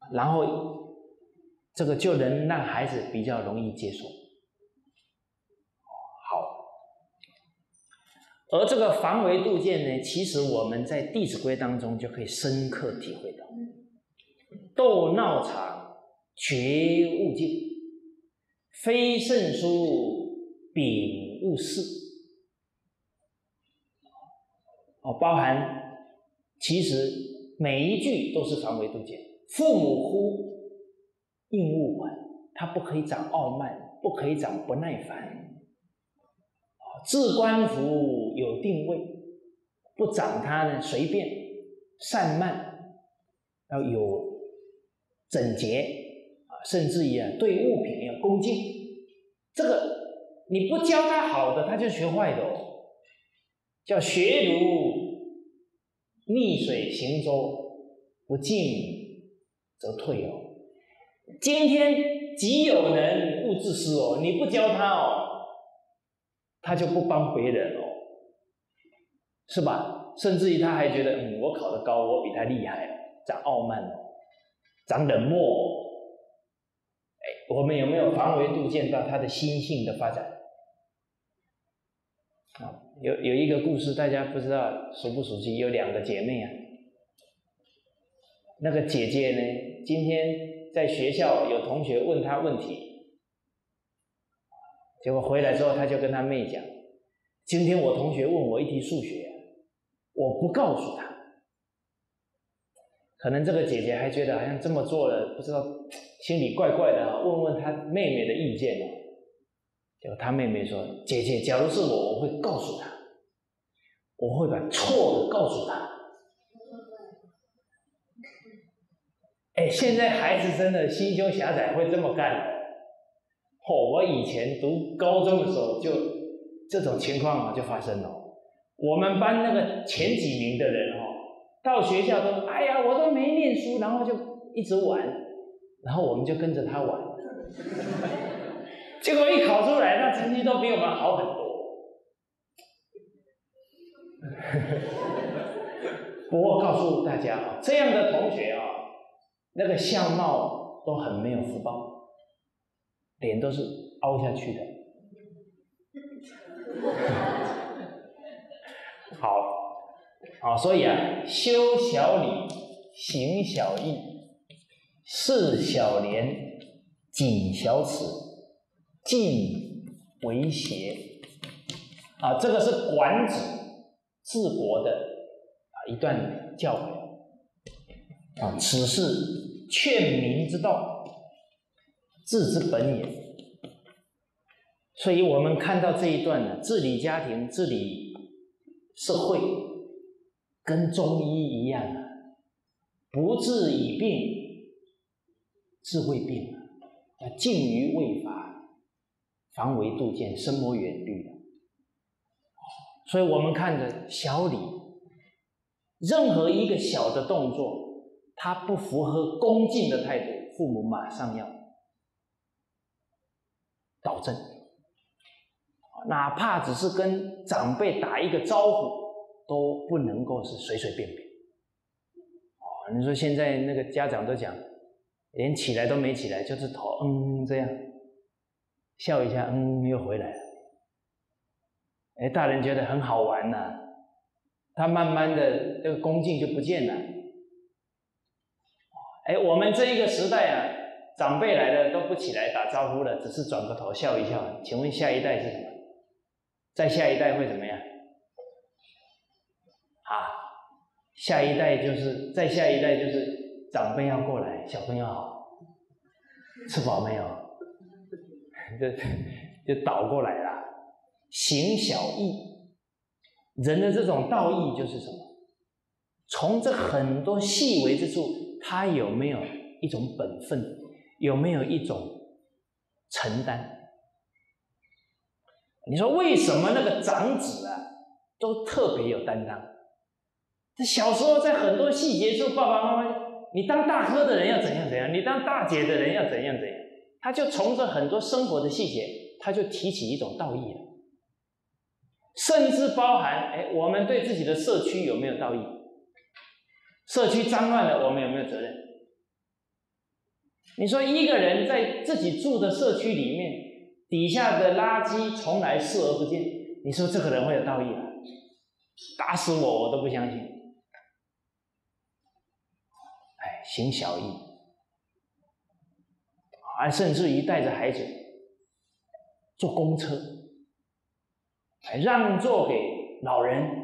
啊，然后这个就能让孩子比较容易接受。好而这个防微杜渐呢，其实我们在《弟子规》当中就可以深刻体会到：斗闹场绝勿近，非圣书秉勿视。哦，包含其实每一句都是防微杜渐。父母呼，应勿缓，他不可以长傲慢，不可以长不耐烦。置官服有定位，不长他呢随便，散漫，要有整洁啊，甚至于啊，对物品要恭敬。这个你不教他好的，他就学坏的哦。叫学如逆水行舟，不进则退哦。今天己有能，勿自私哦。你不教他哦，他就不帮别人哦，是吧？甚至于他还觉得，嗯，我考得高，我比他厉害，长傲慢哦，长冷漠。哎，我们有没有防微杜渐到他的心性的发展？啊，有有一个故事，大家不知道熟不熟悉？有两个姐妹啊，那个姐姐呢，今天在学校有同学问她问题，结果回来之后，她就跟她妹讲：“今天我同学问我一题数学，我不告诉他。”可能这个姐姐还觉得好像这么做了，不知道心里怪怪的，问问她妹妹的意见呢。就他妹妹说：“姐姐，假如是我，我会告诉他，我会把错的告诉他。”哎，现在孩子真的心胸狭窄，会这么干哦，我以前读高中的时候，就这种情况啊就发生了。我们班那个前几名的人哦，到学校都哎呀，我都没念书，然后就一直玩，然后我们就跟着他玩。结果一考出来，那成绩都比我们好很多。不过告诉大家啊，这样的同学啊，那个相貌都很没有福报，脸都是凹下去的。好，啊，所以啊，修小礼，行小义，事小廉，谨小耻。敬为邪啊，这个是管子治国的啊一段教诲啊，此是劝民之道，治之本也。所以我们看到这一段呢，治理家庭、治理社会，跟中医一样啊，不治已病，治未病啊，要敬于未发。防微杜渐，深谋远虑的。所以，我们看着小李，任何一个小的动作，他不符合恭敬的态度，父母马上要导正。哪怕只是跟长辈打一个招呼，都不能够是随随便便。哦，你说现在那个家长都讲，连起来都没起来，就是头嗯这样。笑一下，嗯，又回来了。哎，大人觉得很好玩呐，他慢慢的这个恭敬就不见了。哎，我们这一个时代啊，长辈来了都不起来打招呼了，只是转个头笑一笑。请问下一代是什么？再下一代会怎么样？啊，下一代就是再下一代就是长辈要过来，小朋友好，吃饱没有？就就倒过来了，行小义，人的这种道义就是什么？从这很多细微之处，他有没有一种本分？有没有一种承担？你说为什么那个长子啊，都特别有担当？他小时候在很多细节处，爸爸妈妈，你当大哥的人要怎样怎样，你当大姐的人要怎样怎样。他就从这很多生活的细节，他就提起一种道义了，甚至包含哎，我们对自己的社区有没有道义？社区脏乱了，我们有没有责任？你说一个人在自己住的社区里面，底下的垃圾从来视而不见，你说这个人会有道义吗？打死我，我都不相信。哎，行小义。还甚至于带着孩子坐公车，还让座给老人，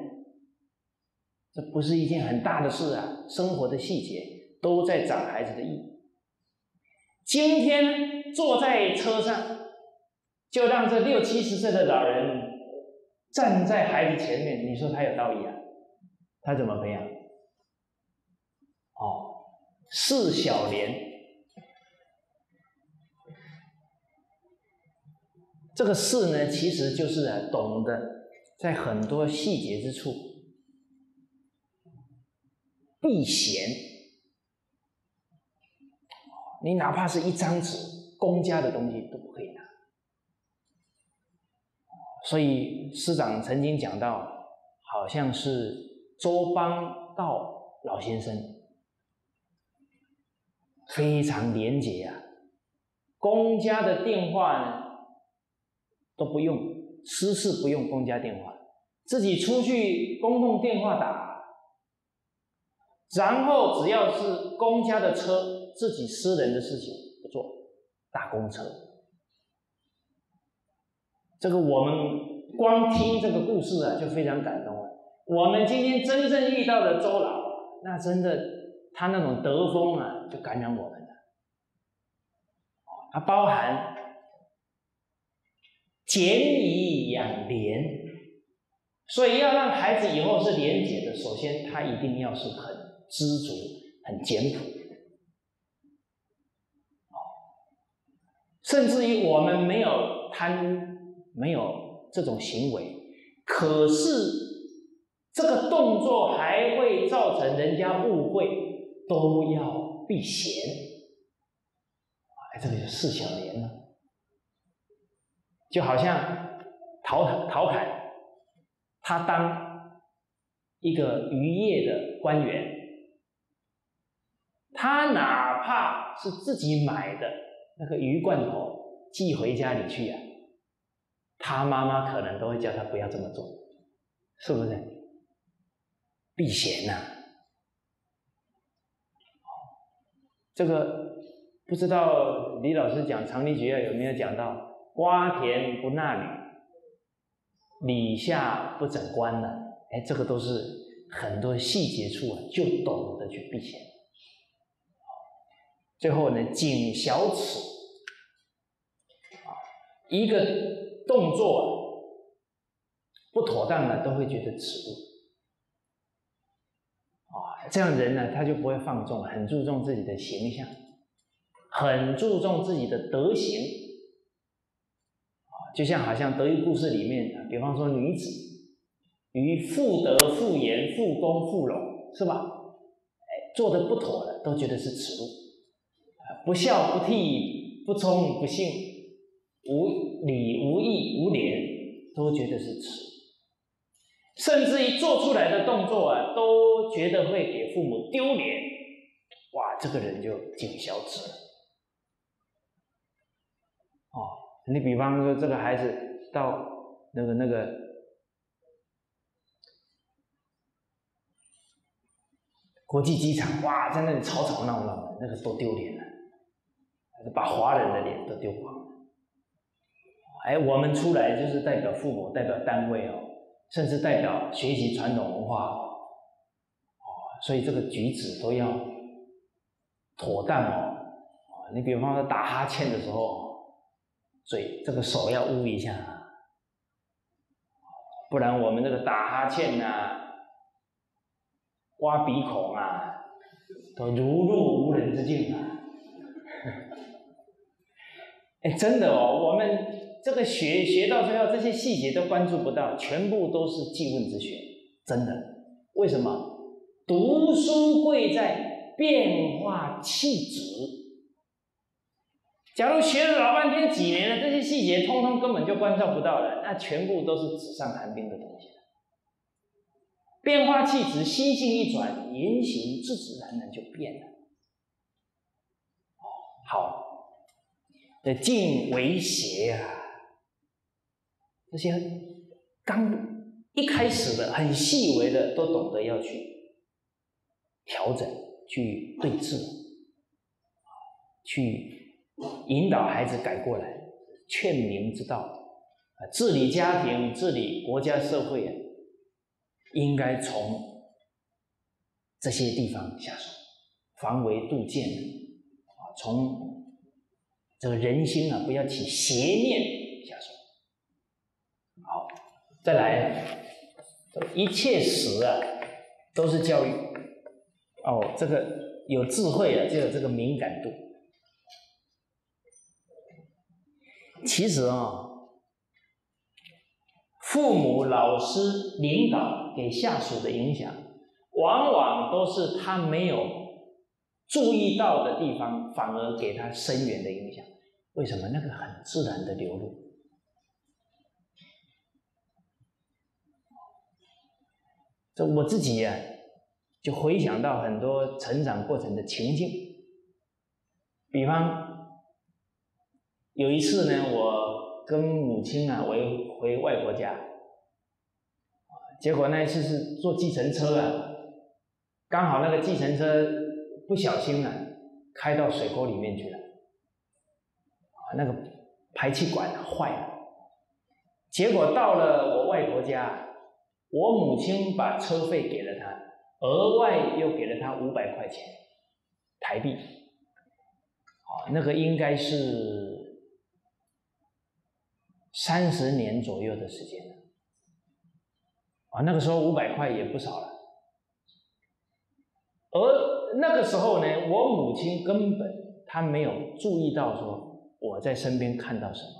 这不是一件很大的事啊！生活的细节都在长孩子的意。今天坐在车上，就让这六七十岁的老人站在孩子前面，你说他有道义啊？他怎么培养？哦四小廉，这个四呢，其实就是，懂得在很多细节之处避嫌。你哪怕是一张纸，公家的东西都不可以拿。所以师长曾经讲到，好像是周邦道老先生。非常廉洁啊，公家的电话呢都不用，私事不用公家电话，自己出去公共电话打，然后只要是公家的车，自己私人的事情不做，打公车。这个我们光听这个故事啊，就非常感动了。我们今天真正遇到的周老，那真的。他那种德风啊，就感染我们了。它包含俭以养廉，所以要让孩子以后是廉洁的，首先他一定要是知足、很简朴。甚至于我们没有贪，没有这种行为，可是这个动作还会造成人家误会。都要避嫌，哎，这个就四小廉了，就好像陶陶侃，他当一个渔业的官员，他哪怕是自己买的那个鱼罐头寄回家里去呀，他妈妈可能都会叫他不要这么做，是不是？避嫌呐。这个不知道李老师讲长理学有没有讲到瓜田不纳履，李下不整官呢？哎，这个都是很多细节处啊，就懂得去避嫌。最后呢，谨小耻啊，一个动作不妥当的，都会觉得耻辱啊。这样人呢，他就不会放纵，很注重自己的形象，很注重自己的德行，啊，就像好像德育故事里面，比方说女子于妇德、妇言、妇功、妇容，是吧？哎，做的不妥的，都觉得是耻辱，不孝、不悌、不聪、不信、无礼、无义、无廉，都觉得是耻。甚至于做出来的动作啊，都觉得会给父母丢脸，哇，这个人就谨小尺了。哦，你比方说这个孩子到那个那个国际机场，哇，在那里吵吵闹闹的，那个多丢脸啊！把华人的脸都丢光了。哎，我们出来就是代表父母，代表单位哦。甚至代表学习传统文化，哦，所以这个举止都要妥当哦。你比方说打哈欠的时候，嘴这个手要捂一下，不然我们这个打哈欠啊、挖鼻孔啊，都如入无人之境啊。哎，真的哦，我们。这个学学到最后，这些细节都关注不到，全部都是记问之学，真的。为什么？读书贵在变化气质。假如学了老半天几年了，这些细节通通根本就关照不到了，那全部都是纸上谈兵的东西。变化气质，心性一转，言行自自然然就变了。好，这静为邪啊。这些刚一开始的很细微的，都懂得要去调整、去对治，去引导孩子改过来，劝民之道啊，治理家庭、治理国家社会啊，应该从这些地方下手，防微杜渐啊，从这个人心啊，不要起邪念。下属。好再来，一切时啊，都是教育。哦，这个有智慧啊，就有这个敏感度。其实啊，父母、老师、领导给下属的影响，往往都是他没有注意到的地方，反而给他深远的影响。为什么？那个很自然的流露。这我自己呀，就回想到很多成长过程的情境。比方有一次呢，我跟母亲啊，回回外婆家，结果那一次是坐计程车啊，刚好那个计程车不小心啊，开到水沟里面去了，那个排气管坏了，结果到了我外婆家。我母亲把车费给了他，额外又给了他五百块钱台币，啊，那个应该是三十年左右的时间了，啊，那个时候五百块也不少了，而那个时候呢，我母亲根本她没有注意到说我在身边看到什么，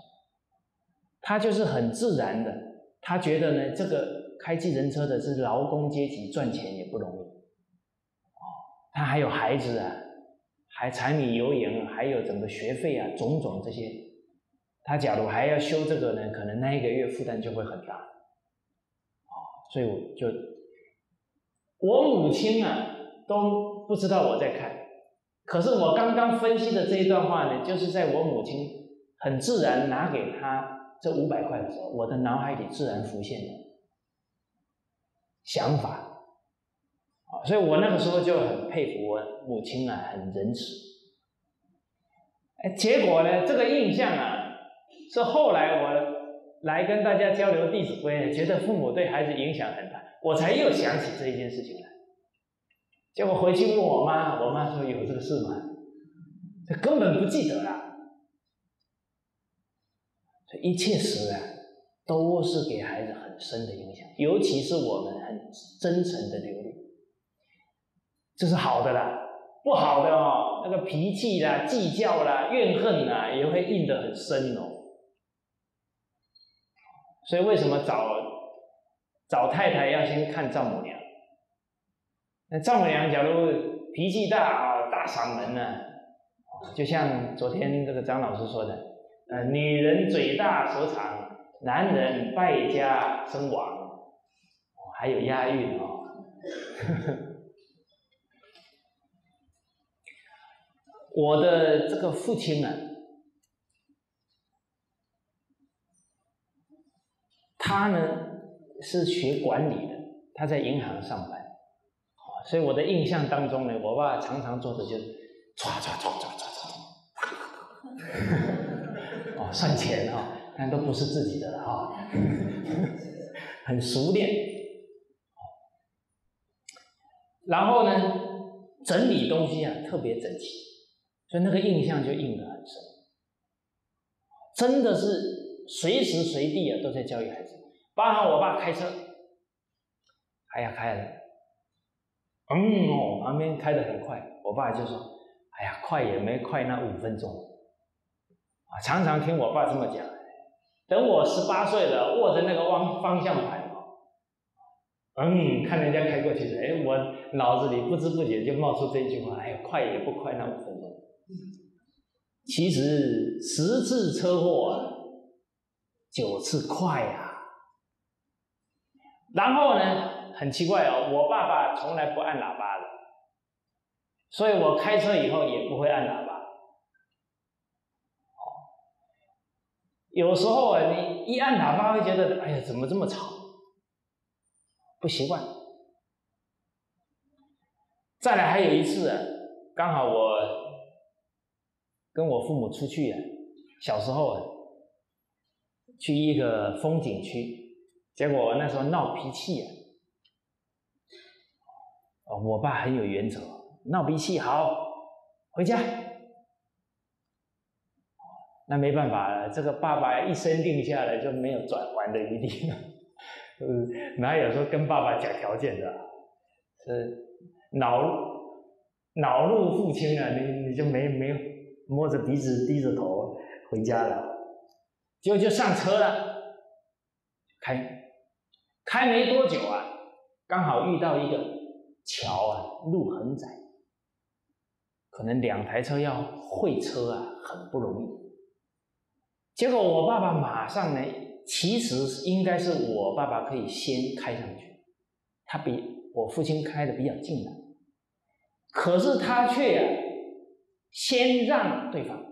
他就是很自然的，他觉得呢这个。开计程车的是劳工阶级，赚钱也不容易，哦，他还有孩子啊，还柴米油盐，还有整个学费啊，种种这些，他假如还要修这个呢，可能那一个月负担就会很大，哦，所以我就，我母亲啊都不知道我在看，可是我刚刚分析的这一段话呢，就是在我母亲很自然拿给他这五百块的时候，我的脑海里自然浮现的。想法，啊，所以我那个时候就很佩服我母亲啊，很仁慈。哎，结果呢，这个印象啊，是后来我来跟大家交流《弟子规》，觉得父母对孩子影响很大，我才又想起这一件事情来。结果回去问我妈，我妈说有这个事吗？这根本不记得了。一切时啊，都是给孩子很深的影响，尤其是我们很。真诚的流露，这是好的啦。不好的哦，那个脾气啦、计较啦、怨恨啦，也会印得很深哦。所以为什么找找太太要先看丈母娘？那丈母娘假如脾气大啊，大嗓门呢，就像昨天这个张老师说的，呃，女人嘴大舌长，男人败家身亡。还有押韵哦。我的这个父亲呢，他呢是学管理的，他在银行上班，所以我的印象当中呢，我爸常常做的就是唰唰唰唰唰唰，哦，算钱哈，但都不是自己的了哈，很熟练。然后呢，整理东西啊特别整齐，所以那个印象就印得很深。真的是随时随地啊都在教育孩子。包含我爸开车，哎呀开了，嗯哦，旁边开得很快，我爸就说：“哎呀，快也没快那五分钟。”啊，常常听我爸这么讲。等我十八岁了，握着那个方方向盘。嗯，看人家开过去的，哎，我脑子里不知不觉就冒出这句话，哎，快也不快那五分钟。其实十次车祸，九次快呀。然后呢，很奇怪哦，我爸爸从来不按喇叭的，所以我开车以后也不会按喇叭。有时候啊，你一按喇叭会觉得，哎呀，怎么这么吵？不习惯。再来还有一次，刚好我跟我父母出去啊，小时候啊，去一个风景区，结果那时候闹脾气啊，哦，我爸很有原则，闹脾气好，回家。那没办法了，这个爸爸一声定下来就没有转圜的余地了。嗯，哪有说跟爸爸讲条件的？是恼恼怒父亲啊，你你就没没摸着鼻子低着头回家了，结果就上车了，开开没多久啊，刚好遇到一个桥啊，路很窄，可能两台车要会车啊，很不容易。结果我爸爸马上呢，其实应该是我爸爸可以先开上去，他比我父亲开的比较近的。可是他却先让对方，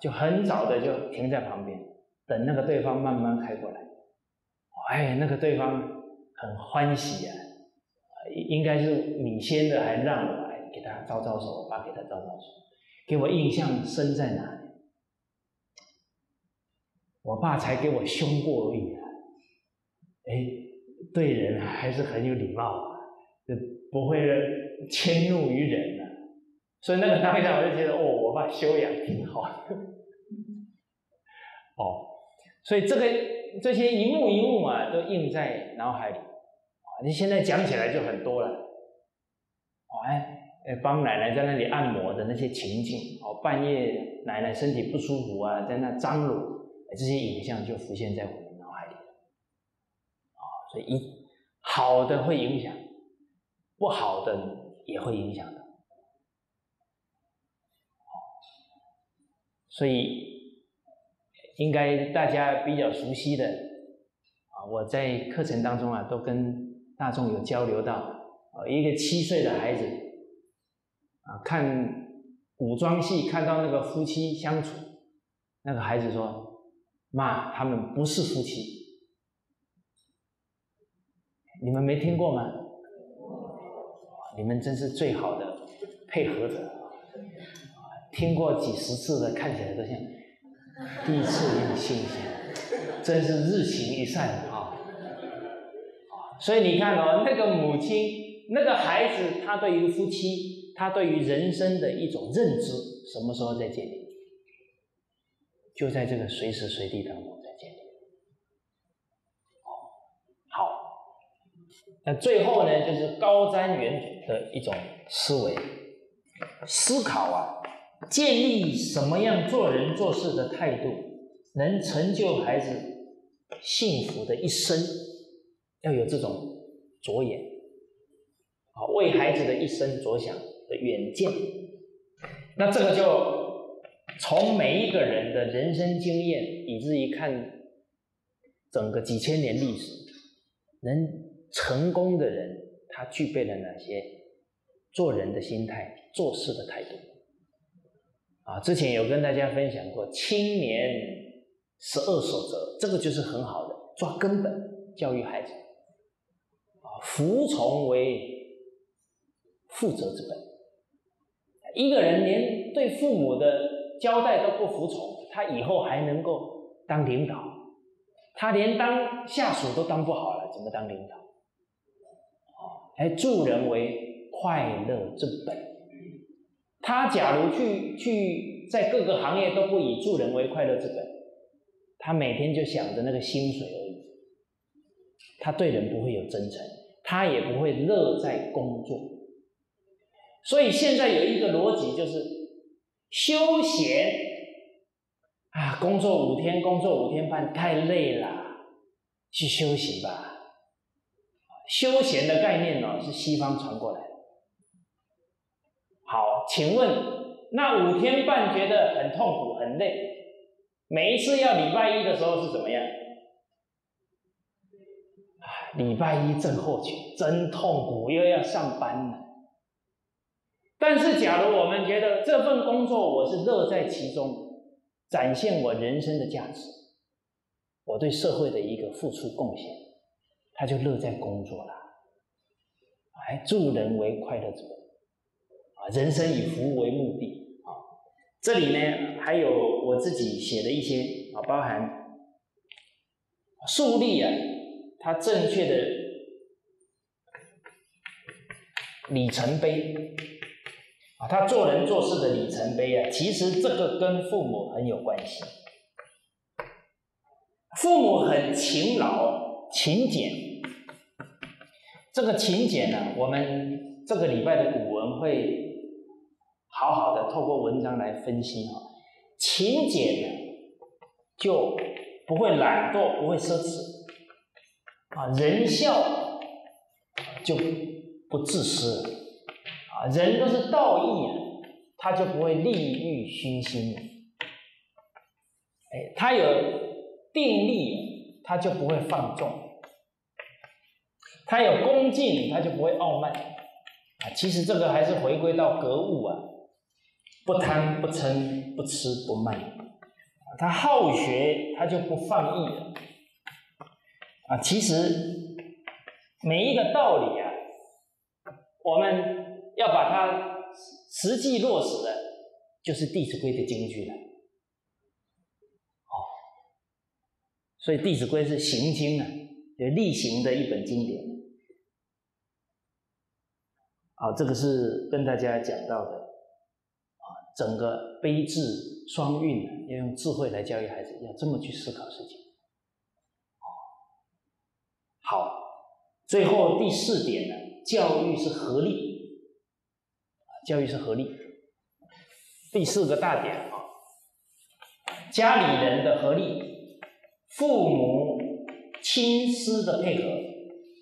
就很早的就停在旁边，等那个对方慢慢开过来。哎，那个对方很欢喜啊，应该是你先的，还让我来给他招招手，我爸给他招招手，给我印象深在哪里？我爸才给我凶过而已啊，哎，对人还是很有礼貌啊，就不会。迁怒于人了，所以那个当下我就觉得，哦，我爸修养挺好的，哦，所以这个这些一幕一幕啊，都印在脑海里，你现在讲起来就很多了，哦，哎，哎，帮奶奶在那里按摩的那些情景，哦，半夜奶奶身体不舒服啊，在那张罗，这些影像就浮现在我们脑海里，啊，所以一好的会影响，不好的。也会影响的，所以应该大家比较熟悉的啊，我在课程当中啊，都跟大众有交流到啊，一个七岁的孩子啊，看古装戏看到那个夫妻相处，那个孩子说：“妈，他们不是夫妻。”你们没听过吗？你们真是最好的配合者听过几十次的，看起来都像第一次一样新鲜，真是日行一善啊！所以你看哦，那个母亲，那个孩子，他对于夫妻，他对于人生的一种认知，什么时候在建立？就在这个随时随地当中在建立。好，那最后呢，就是高瞻远瞩。的一种思维思考啊，建立什么样做人做事的态度，能成就孩子幸福的一生，要有这种着眼啊，为孩子的一生着想的远见。那这个就从每一个人的人生经验，以至于看整个几千年历史，能成功的人。他具备了哪些做人的心态、做事的态度？啊，之前有跟大家分享过青年十二守则，这个就是很好的抓根本教育孩子。服从为负责之本。一个人连对父母的交代都不服从，他以后还能够当领导？他连当下属都当不好了，怎么当领导？哎，助人为快乐之本。他假如去去在各个行业都不以助人为快乐之本，他每天就想着那个薪水而已。他对人不会有真诚，他也不会乐在工作。所以现在有一个逻辑就是休闲啊，工作五天，工作五天半太累了，去休息吧。休闲的概念呢，是西方传过来。好，请问那五天半觉得很痛苦、很累，每一次要礼拜一的时候是怎么样？礼拜一正后去，真痛苦，又要上班了。但是，假如我们觉得这份工作我是乐在其中，展现我人生的价值，我对社会的一个付出贡献。他就乐在工作了，哎，助人为快乐之本，啊，人生以服务为目的啊。这里呢还有我自己写的一些啊，包含树立啊，他正确的里程碑啊，他做人做事的里程碑啊，其实这个跟父母很有关系，父母很勤劳。勤俭，这个勤俭呢，我们这个礼拜的古文会好好的透过文章来分析哈。勤俭，就不会懒惰，不会奢侈啊；仁孝就不自私啊；人都是道义啊，他就不会利欲熏心。哎，他有定力，他就不会放纵；他有恭敬，他就不会傲慢啊。其实这个还是回归到格物啊。不贪不嗔不痴不慢，他好学，他就不放逸了。啊，其实每一个道理啊，我们要把它实际落实的，就是《弟子规》的金句了。哦，所以《弟子规》是行经啊，也力行的一本经典。好，这个是跟大家讲到的。啊整个悲智双运要用智慧来教育孩子，要这么去思考事情。好，最后第四点呢，教育是合力，教育是合力。第四个大点啊，家里人的合力，父母亲师的配合，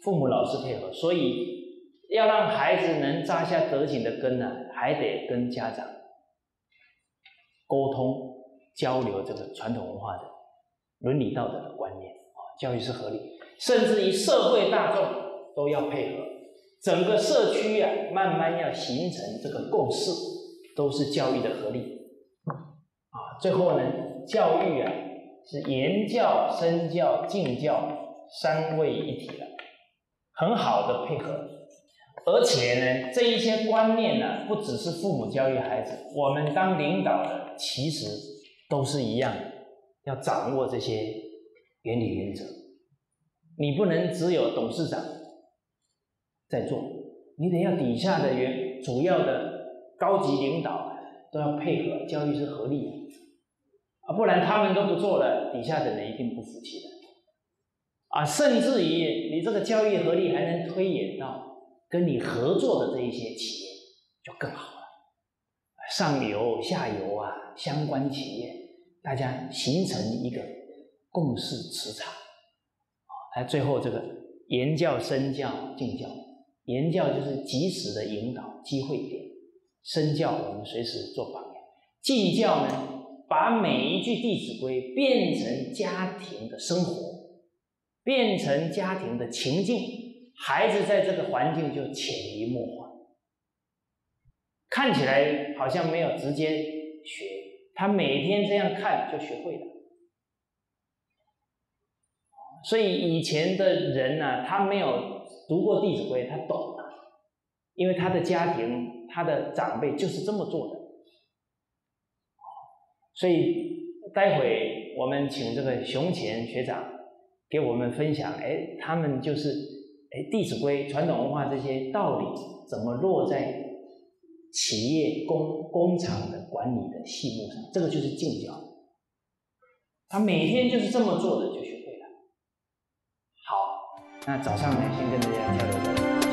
父母老师配合，所以要让孩子能扎下德行的根呢，还得跟家长。沟通交流这个传统文化的伦理道德的观念啊，教育是合理，甚至于社会大众都要配合，整个社区啊，慢慢要形成这个共识，都是教育的合力啊。最后呢，教育啊是言教、身教、敬教三位一体的，很好的配合。而且呢，这一些观念呢，不只是父母教育孩子，我们当领导的其实都是一样，要掌握这些原理原则。你不能只有董事长在做，你得要底下的员主要的高级领导都要配合，教育是合力啊，不然他们都不做了，底下的人一定不服气的啊，甚至于你这个教育合力还能推演到。跟你合作的这一些企业就更好了，上游、下游啊，相关企业，大家形成一个共识磁场，还最后这个言教、身教、敬教，言教就是及时的引导机会点，身教我们随时做榜样，敬教呢，把每一句《弟子规》变成家庭的生活，变成家庭的情境。孩子在这个环境就潜移默化，看起来好像没有直接学，他每天这样看就学会了。所以以前的人呢，他没有读过《弟子规》，他懂了，因为他的家庭、他的长辈就是这么做的。所以待会我们请这个熊乾学长给我们分享，哎，他们就是。哎，《弟子规》传统文化这些道理怎么落在企业工工厂的管理的细目上？这个就是敬教。他每天就是这么做的，就学。那早上呢，先跟大家交流到这。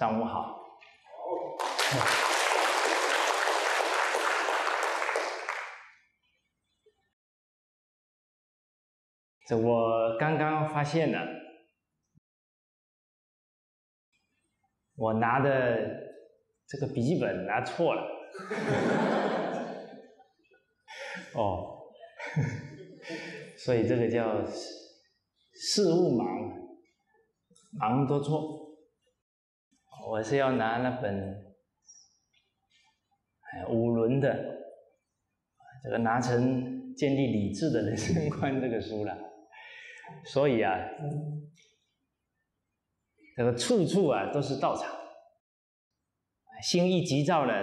上午好。这我刚刚发现了，我拿的这个笔记本拿错了。哦，所以这个叫。事物盲，盲多错。我是要拿那本五伦的，这个拿成建立理智的人生观这个书了。所以啊，这个处处啊都是道场，心一急躁了，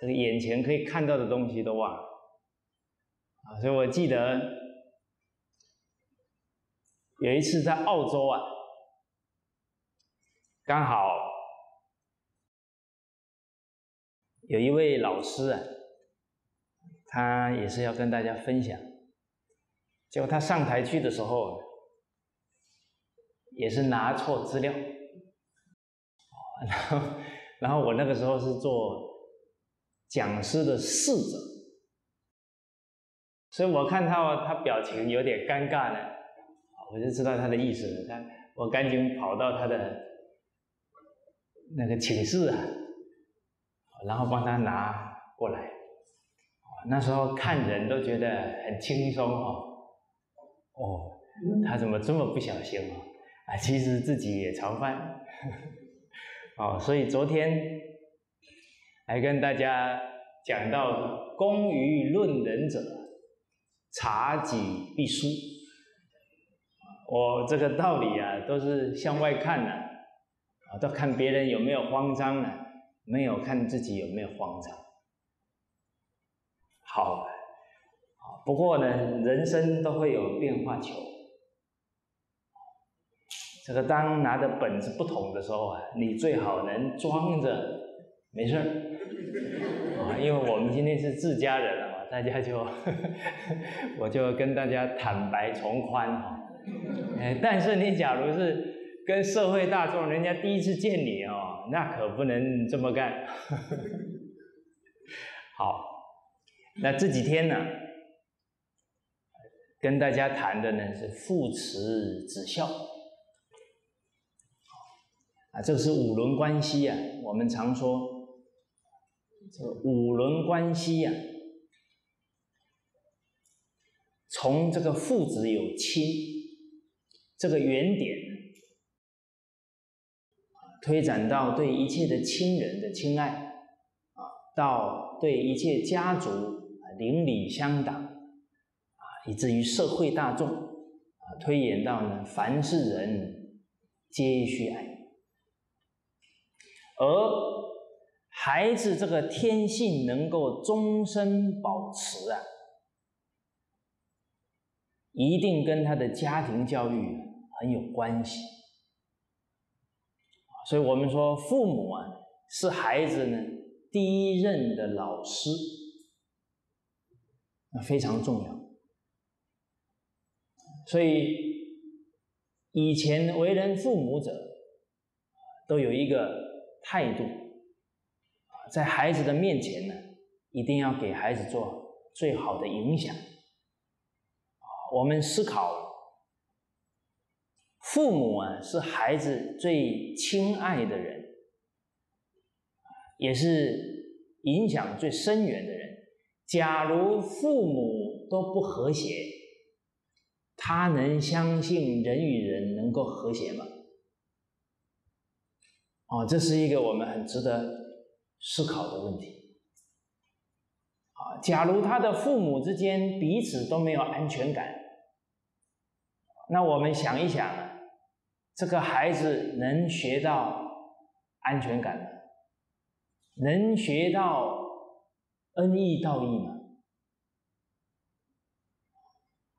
这个眼前可以看到的东西都忘了。啊，所以我记得。有一次在澳洲啊，刚好有一位老师啊，他也是要跟大家分享。结果他上台去的时候，也是拿错资料，然后然后我那个时候是做讲师的侍者，所以我看到他表情有点尴尬呢。我就知道他的意思了，他我赶紧跑到他的那个寝室啊，然后帮他拿过来。那时候看人都觉得很轻松哦。哦，他怎么这么不小心啊？啊，其实自己也常犯。哦，所以昨天来跟大家讲到“公于论人者，察己必输”。我这个道理啊，都是向外看的，啊，都看别人有没有慌张呢，没有看自己有没有慌张。好，不过呢，人生都会有变化球。这个当拿的本子不同的时候啊，你最好能装着没事儿，啊，因为我们今天是自家人了嘛，大家就，我就跟大家坦白从宽哈。哎，但是你假如是跟社会大众，人家第一次见你哦，那可不能这么干。好，那这几天呢，跟大家谈的呢是父慈子孝。啊，这是五伦关系啊，我们常说这五伦关系呀，从这个父子有亲。这个原点，推展到对一切的亲人的亲爱，啊，到对一切家族邻里乡党，啊，以至于社会大众，啊，推演到呢，凡是人皆需爱。而孩子这个天性能够终身保持啊，一定跟他的家庭教育。很有关系，所以我们说父母啊是孩子呢第一任的老师，那非常重要。所以以前为人父母者都有一个态度在孩子的面前呢，一定要给孩子做最好的影响。我们思考。父母啊，是孩子最亲爱的人，也是影响最深远的人。假如父母都不和谐，他能相信人与人能够和谐吗？哦，这是一个我们很值得思考的问题。啊，假如他的父母之间彼此都没有安全感，那我们想一想。这个孩子能学到安全感吗？能学到恩义道义吗？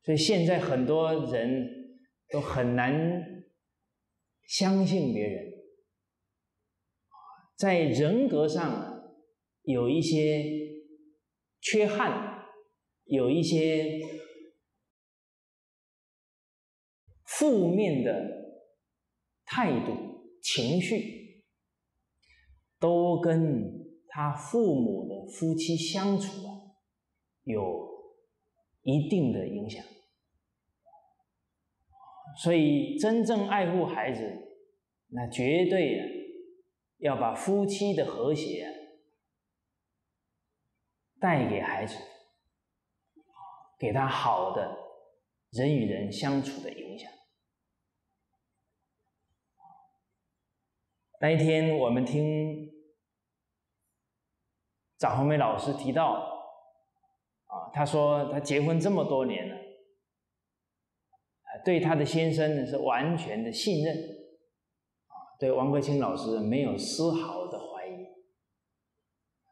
所以现在很多人都很难相信别人，在人格上有一些缺憾，有一些负面的态度、情绪，都跟他父母的夫妻相处啊有一定的影响。所以，真正爱护孩子，那绝对要把夫妻的和谐带给孩子，给他好的人与人相处的影响。那一天，我们听张红梅老师提到，啊，她说她结婚这么多年了。对他的先生呢是完全的信任，啊，对王国清老师没有丝毫的怀疑。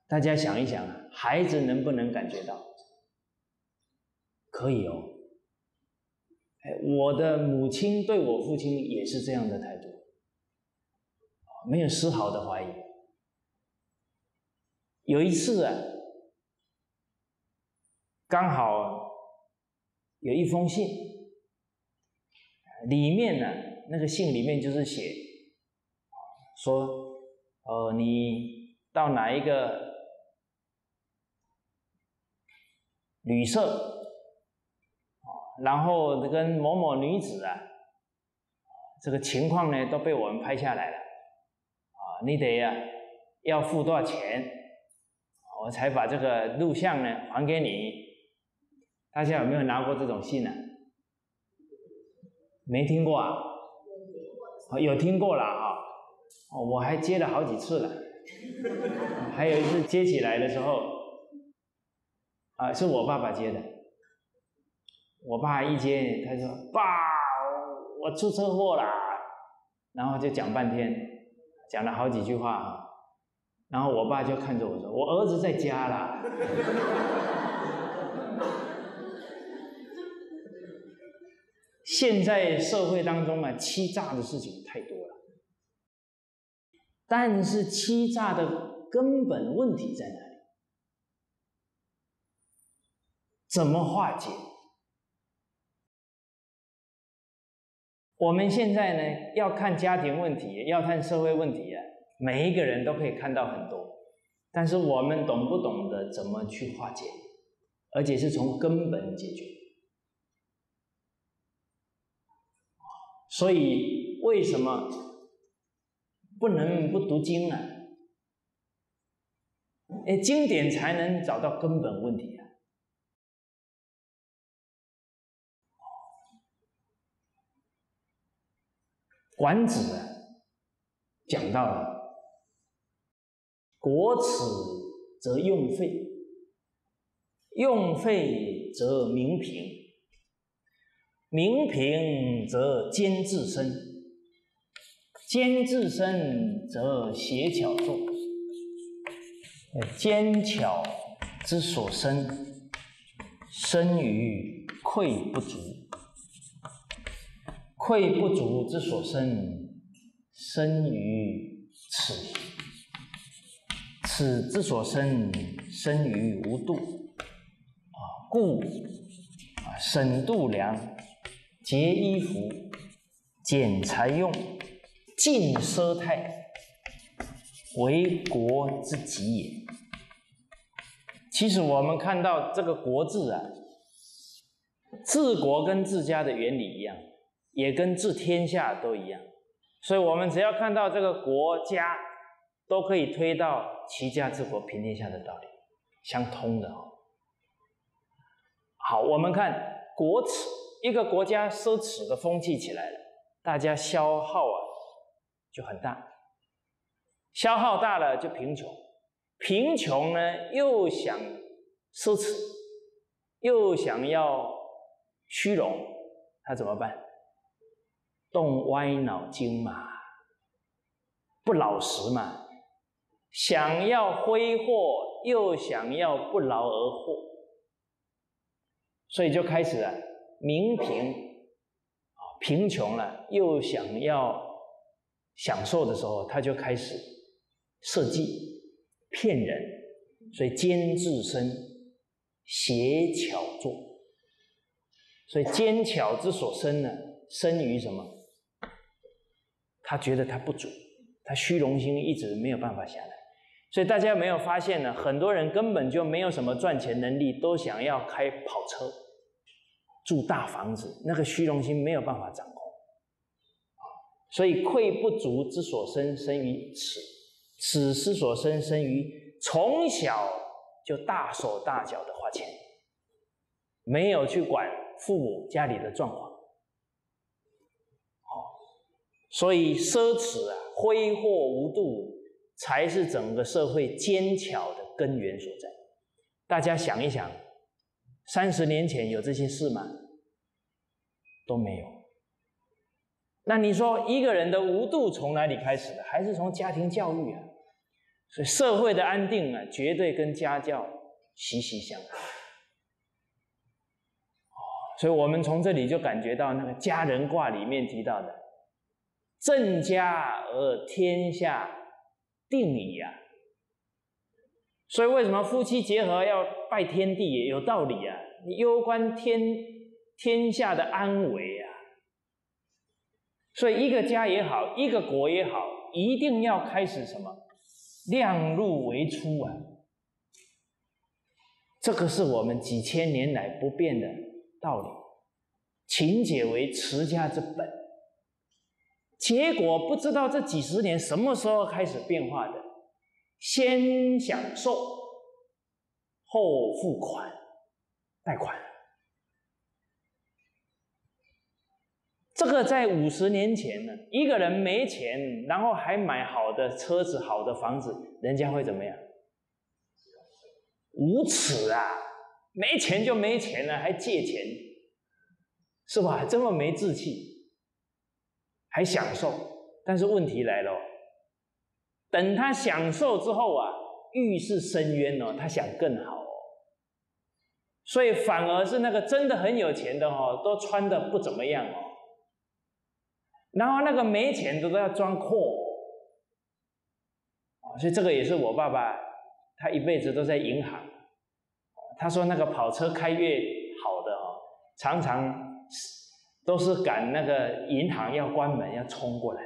大家想一想啊，孩子能不能感觉到？可以哦。哎，我的母亲对我父亲也是这样的态度，没有丝毫的怀疑。有一次啊，刚好有一封信。里面呢，那个信里面就是写，说，呃，你到哪一个旅社，然后跟某某女子啊，这个情况呢都被我们拍下来了，你得呀要付多少钱，我才把这个录像呢还给你。大家有没有拿过这种信呢？没听过啊？有听过了啊！哦，我还接了好几次了。还有一次接起来的时候，啊，是我爸爸接的。我爸一接，他说：“爸，我出车祸了。”然后就讲半天，讲了好几句话。然后我爸就看着我说：“我儿子在家了。”现在社会当中啊，欺诈的事情太多了。但是欺诈的根本问题在哪里？怎么化解？我们现在呢，要看家庭问题，要看社会问题啊，每一个人都可以看到很多。但是我们懂不懂得怎么去化解？而且是从根本解决。所以，为什么不能不读经呢？哎，经典才能找到根本问题啊！管子，讲到了“国耻则用废，用废则民贫”。民贫则奸自身，奸自身则邪巧作。奸巧之所生，生于愧不足；愧不足之所生，生于此；此之所生，生于无度。啊，故啊，省度量。节衣服，俭财用，尽奢泰，为国之极也。其实我们看到这个“国”字啊，治国跟治家的原理一样，也跟治天下都一样。所以，我们只要看到这个“国家”，都可以推到齐家治国平天下的道理，相通的哦。好，我们看“国耻”。一个国家奢侈的风气起来了，大家消耗啊就很大，消耗大了就贫穷，贫穷呢又想奢侈，又想要虚荣，他怎么办？动歪脑筋嘛，不老实嘛，想要挥霍又想要不劳而获，所以就开始了。民贫啊，贫穷了，又想要享受的时候，他就开始设计骗人，所以奸自身，邪巧作。所以奸巧之所生呢，生于什么？他觉得他不足，他虚荣心一直没有办法下来。所以大家有没有发现呢？很多人根本就没有什么赚钱能力，都想要开跑车、住大房子，那个虚荣心没有办法掌控。所以愧不足之所生，生于此；此之所生，生于从小就大手大脚的花钱，没有去管父母家里的状况。所以奢侈啊，挥霍无度，才是整个社会奸巧的根源所在。大家想一想，三十年前有这些事吗？都没有。那你说一个人的无度从哪里开始的？还是从家庭教育啊？所以社会的安定啊，绝对跟家教息息相关。哦，所以我们从这里就感觉到那个家人卦里面提到的。正家而天下定矣呀，所以为什么夫妻结合要拜天地也有道理啊？你攸关天天下的安危啊！所以一个家也好，一个国也好，一定要开始什么量入为出啊！这个是我们几千年来不变的道理，勤俭为持家之本。结果不知道这几十年什么时候开始变化的，先享受，后付款，贷款。这个在五十年前呢，一个人没钱，然后还买好的车子、好的房子，人家会怎么样？无耻啊！没钱就没钱了，还借钱，是吧？这么没志气。还享受，但是问题来了，等他享受之后啊，欲是深渊哦，他想更好哦，所以反而是那个真的很有钱的哦，都穿的不怎么样哦，然后那个没钱的都要装阔，啊，所以这个也是我爸爸，他一辈子都在银行，他说那个跑车开越好的哦，常常。都是赶那个银行要关门要冲过来，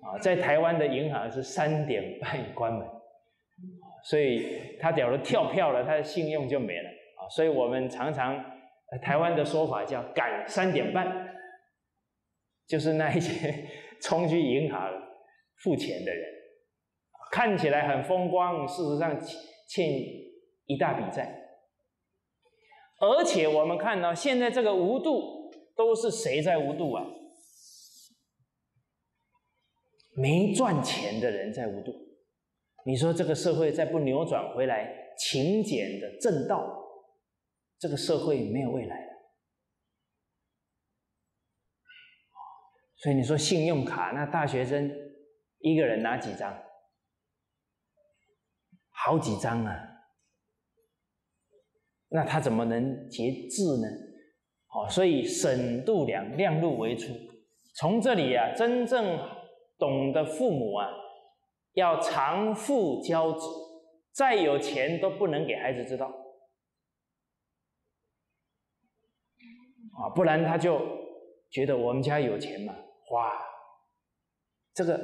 啊，在台湾的银行是三点半关门，所以他假如跳票了，他的信用就没了。啊，所以我们常常台湾的说法叫赶三点半，就是那一些冲去银行付钱的人，看起来很风光，事实上欠一大笔债，而且我们看到现在这个无度。都是谁在无度啊？没赚钱的人在无度。你说这个社会再不扭转回来，勤俭的正道，这个社会没有未来了。所以你说信用卡，那大学生一个人拿几张？好几张啊！那他怎么能节制呢？哦，所以省度量，量入为出。从这里啊，真正懂得父母啊，要常父教子，再有钱都不能给孩子知道，啊，不然他就觉得我们家有钱嘛，哇，这个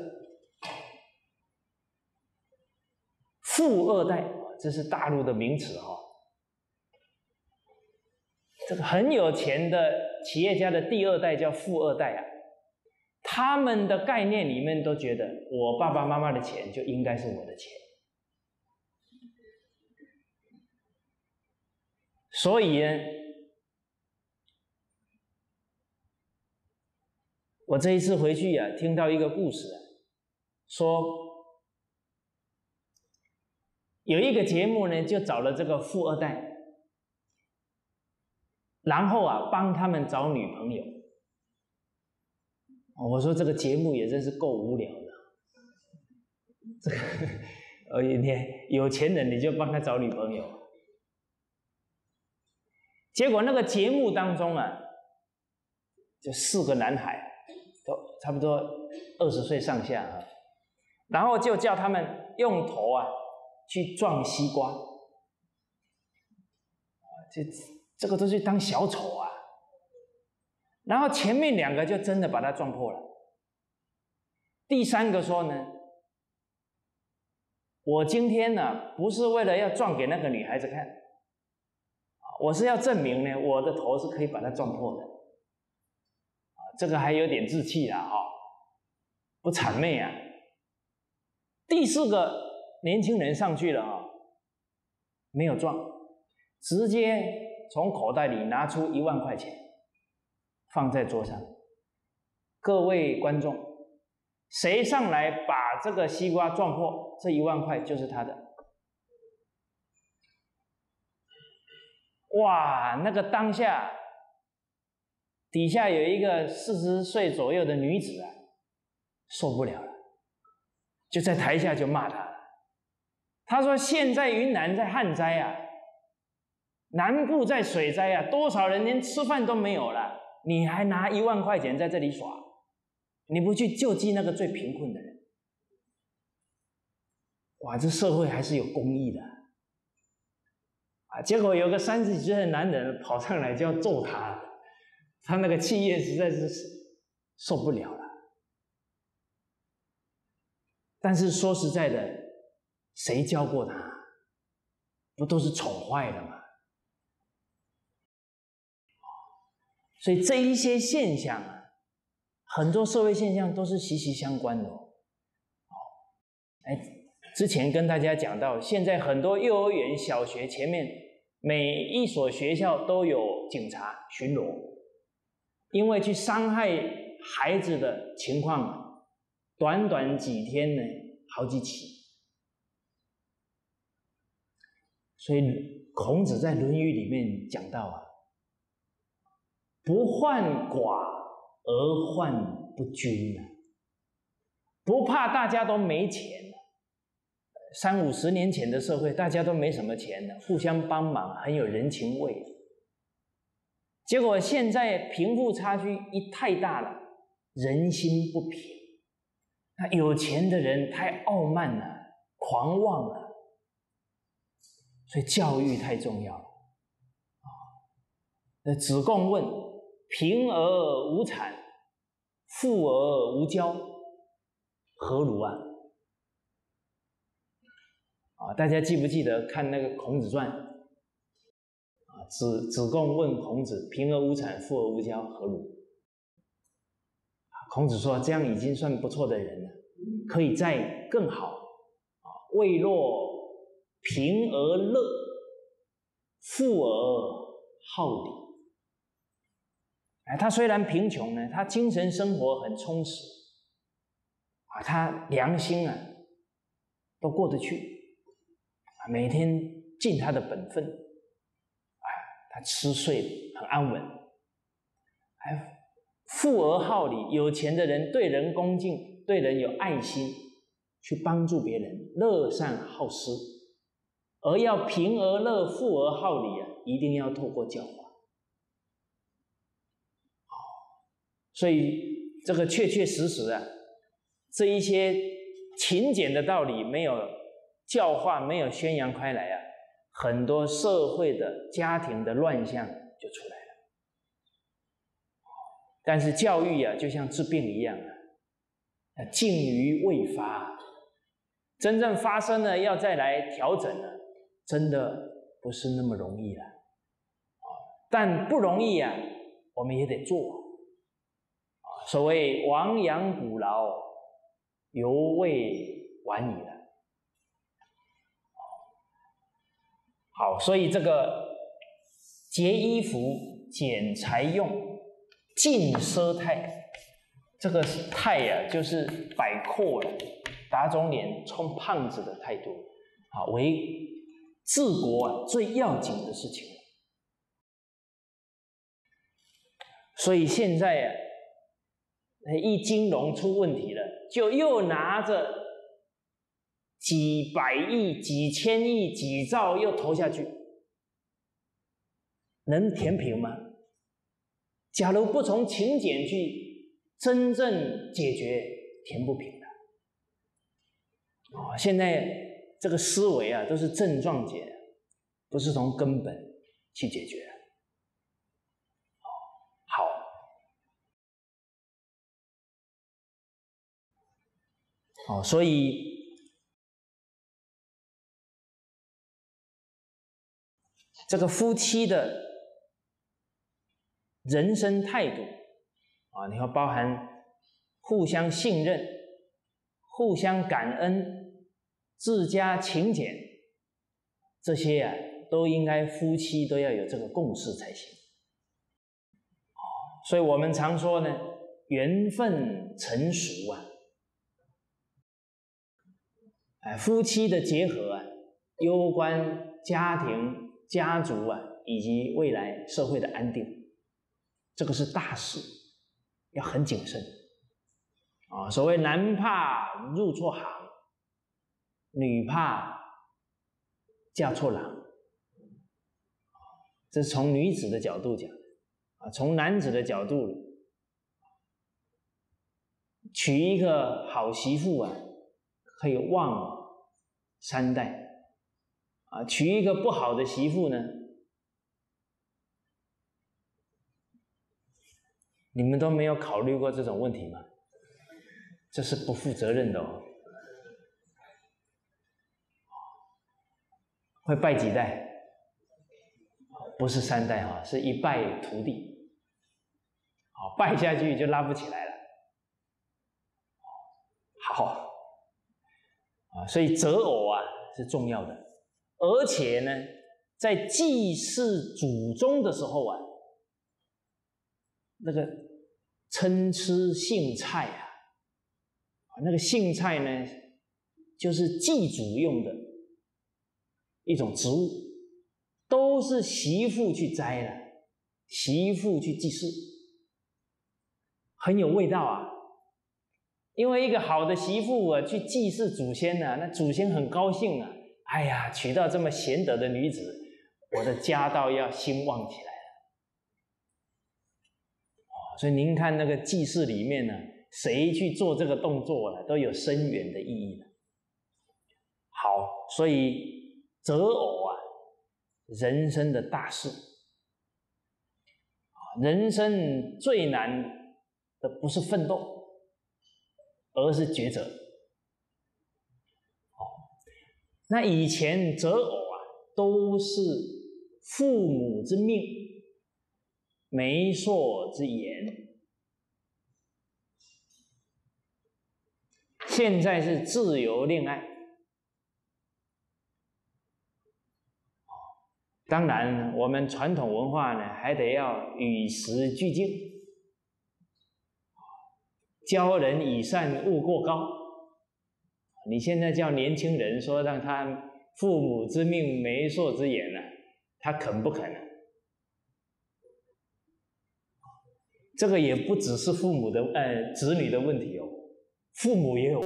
富二代，这是大陆的名词哈。这个很有钱的企业家的第二代叫富二代啊，他们的概念里面都觉得我爸爸妈妈的钱就应该是我的钱，所以呢，我这一次回去呀，听到一个故事啊，说有一个节目呢，就找了这个富二代。然后啊，帮他们找女朋友。我说这个节目也真是够无聊的。这个，呃，你有钱人你就帮他找女朋友。结果那个节目当中啊，就四个男孩，都差不多二十岁上下啊，然后就叫他们用头啊去撞西瓜，啊，这。这个都是当小丑啊，然后前面两个就真的把他撞破了。第三个说呢，我今天呢不是为了要撞给那个女孩子看，我是要证明呢我的头是可以把它撞破的。啊，这个还有点志气啊，哈，不谄媚啊。第四个年轻人上去了啊，没有撞，直接从口袋里拿出一万块钱。放在桌上，各位观众，谁上来把这个西瓜撞破，这一万块就是他的。哇，那个当下，底下有一个四十岁左右的女子啊，受不了了，就在台下就骂他。他说：“现在云南在旱灾啊，南部在水灾啊，多少人连吃饭都没有了。”你还拿一万块钱在这里耍，你不去救济那个最贫困的人？哇，这社会还是有公义的啊！结果有个三十几岁的男人跑上来就要揍他，他那个气焰实在是受不了了。但是说实在的，谁教过他？不都是宠坏了吗？所以这一些现象啊，很多社会现象都是息息相关的。哦，哎，之前跟大家讲到，现在很多幼儿园、小学前面每一所学校都有警察巡逻，因为去伤害孩子的情况，短短几天呢，好几起。所以孔子在《论语》里面讲到啊。不患寡而患不均啊！不怕大家都没钱三五十年前的社会，大家都没什么钱的，互相帮忙，很有人情味。结果现在贫富差距一太大了，人心不平。那有钱的人太傲慢了，狂妄了，所以教育太重要了啊！那子贡问。贫而无产，富而无骄，何如啊？啊，大家记不记得看那个《孔子传》？啊，子子贡问孔子：“贫而无产，富而无骄，何如？”孔子说：“这样已经算不错的人了，可以再更好。啊，未若贫而乐，富而好礼。”哎，他虽然贫穷呢，他精神生活很充实，啊，他良心啊都过得去，啊，每天尽他的本分，哎，他吃睡很安稳，还富而好礼，有钱的人对人恭敬，对人有爱心，去帮助别人，乐善好施，而要贫而乐，富而好礼啊，一定要透过教化。所以，这个确确实实啊，这一些勤俭的道理没有教化，没有宣扬开来啊，很多社会的家庭的乱象就出来了。但是教育啊，就像治病一样啊，禁于未发，真正发生了要再来调整呢，真的不是那么容易了。但不容易啊，我们也得做。所谓亡羊补牢，犹未晚矣了。好，所以这个节衣服、俭财用、尽奢泰，这个泰呀，就是摆阔了、打肿脸充胖子的态度，啊，为治国最要紧的事情。所以现在啊。一金融出问题了，就又拿着几百亿、几千亿、几兆又投下去，能填平吗？假如不从勤俭去真正解决，填不平的。哦，现在这个思维啊，都是症状解，不是从根本去解决。哦，所以这个夫妻的人生态度啊，你要包含互相信任、互相感恩、自家勤俭，这些啊，都应该夫妻都要有这个共识才行。所以我们常说呢，缘分成熟啊。哎，夫妻的结合啊，攸关家庭、家族啊，以及未来社会的安定，这个是大事，要很谨慎啊。所谓男怕入错行，女怕嫁错郎，这是从女子的角度讲啊。从男子的角度，娶一个好媳妇啊，可以旺。三代，啊，娶一个不好的媳妇呢？你们都没有考虑过这种问题吗？这是不负责任的哦。会拜几代？不是三代哈，是一败涂地。好，拜下去就拉不起来了。好。啊，所以择偶啊是重要的，而且呢，在祭祀祖宗的时候啊，那个参差荇菜啊，啊，那个荇菜呢，就是祭祖用的一种植物，都是媳妇去摘的，媳妇去祭祀，很有味道啊。因为一个好的媳妇啊，去祭祀祖先呢，那祖先很高兴啊。哎呀，娶到这么贤德的女子，我的家道要兴旺起来了。哦，所以您看那个祭祀里面呢，谁去做这个动作了，都有深远的意义的。好，所以择偶啊，人生的大事人生最难的不是奋斗。而是抉择，哦，那以前择偶啊，都是父母之命、媒妁之言，现在是自由恋爱，当然，我们传统文化呢，还得要与时俱进。教人以善，勿过高。你现在叫年轻人说让他父母之命，媒妁之言呢？他肯不肯呢？这个也不只是父母的呃子女的问题哦，父母也有。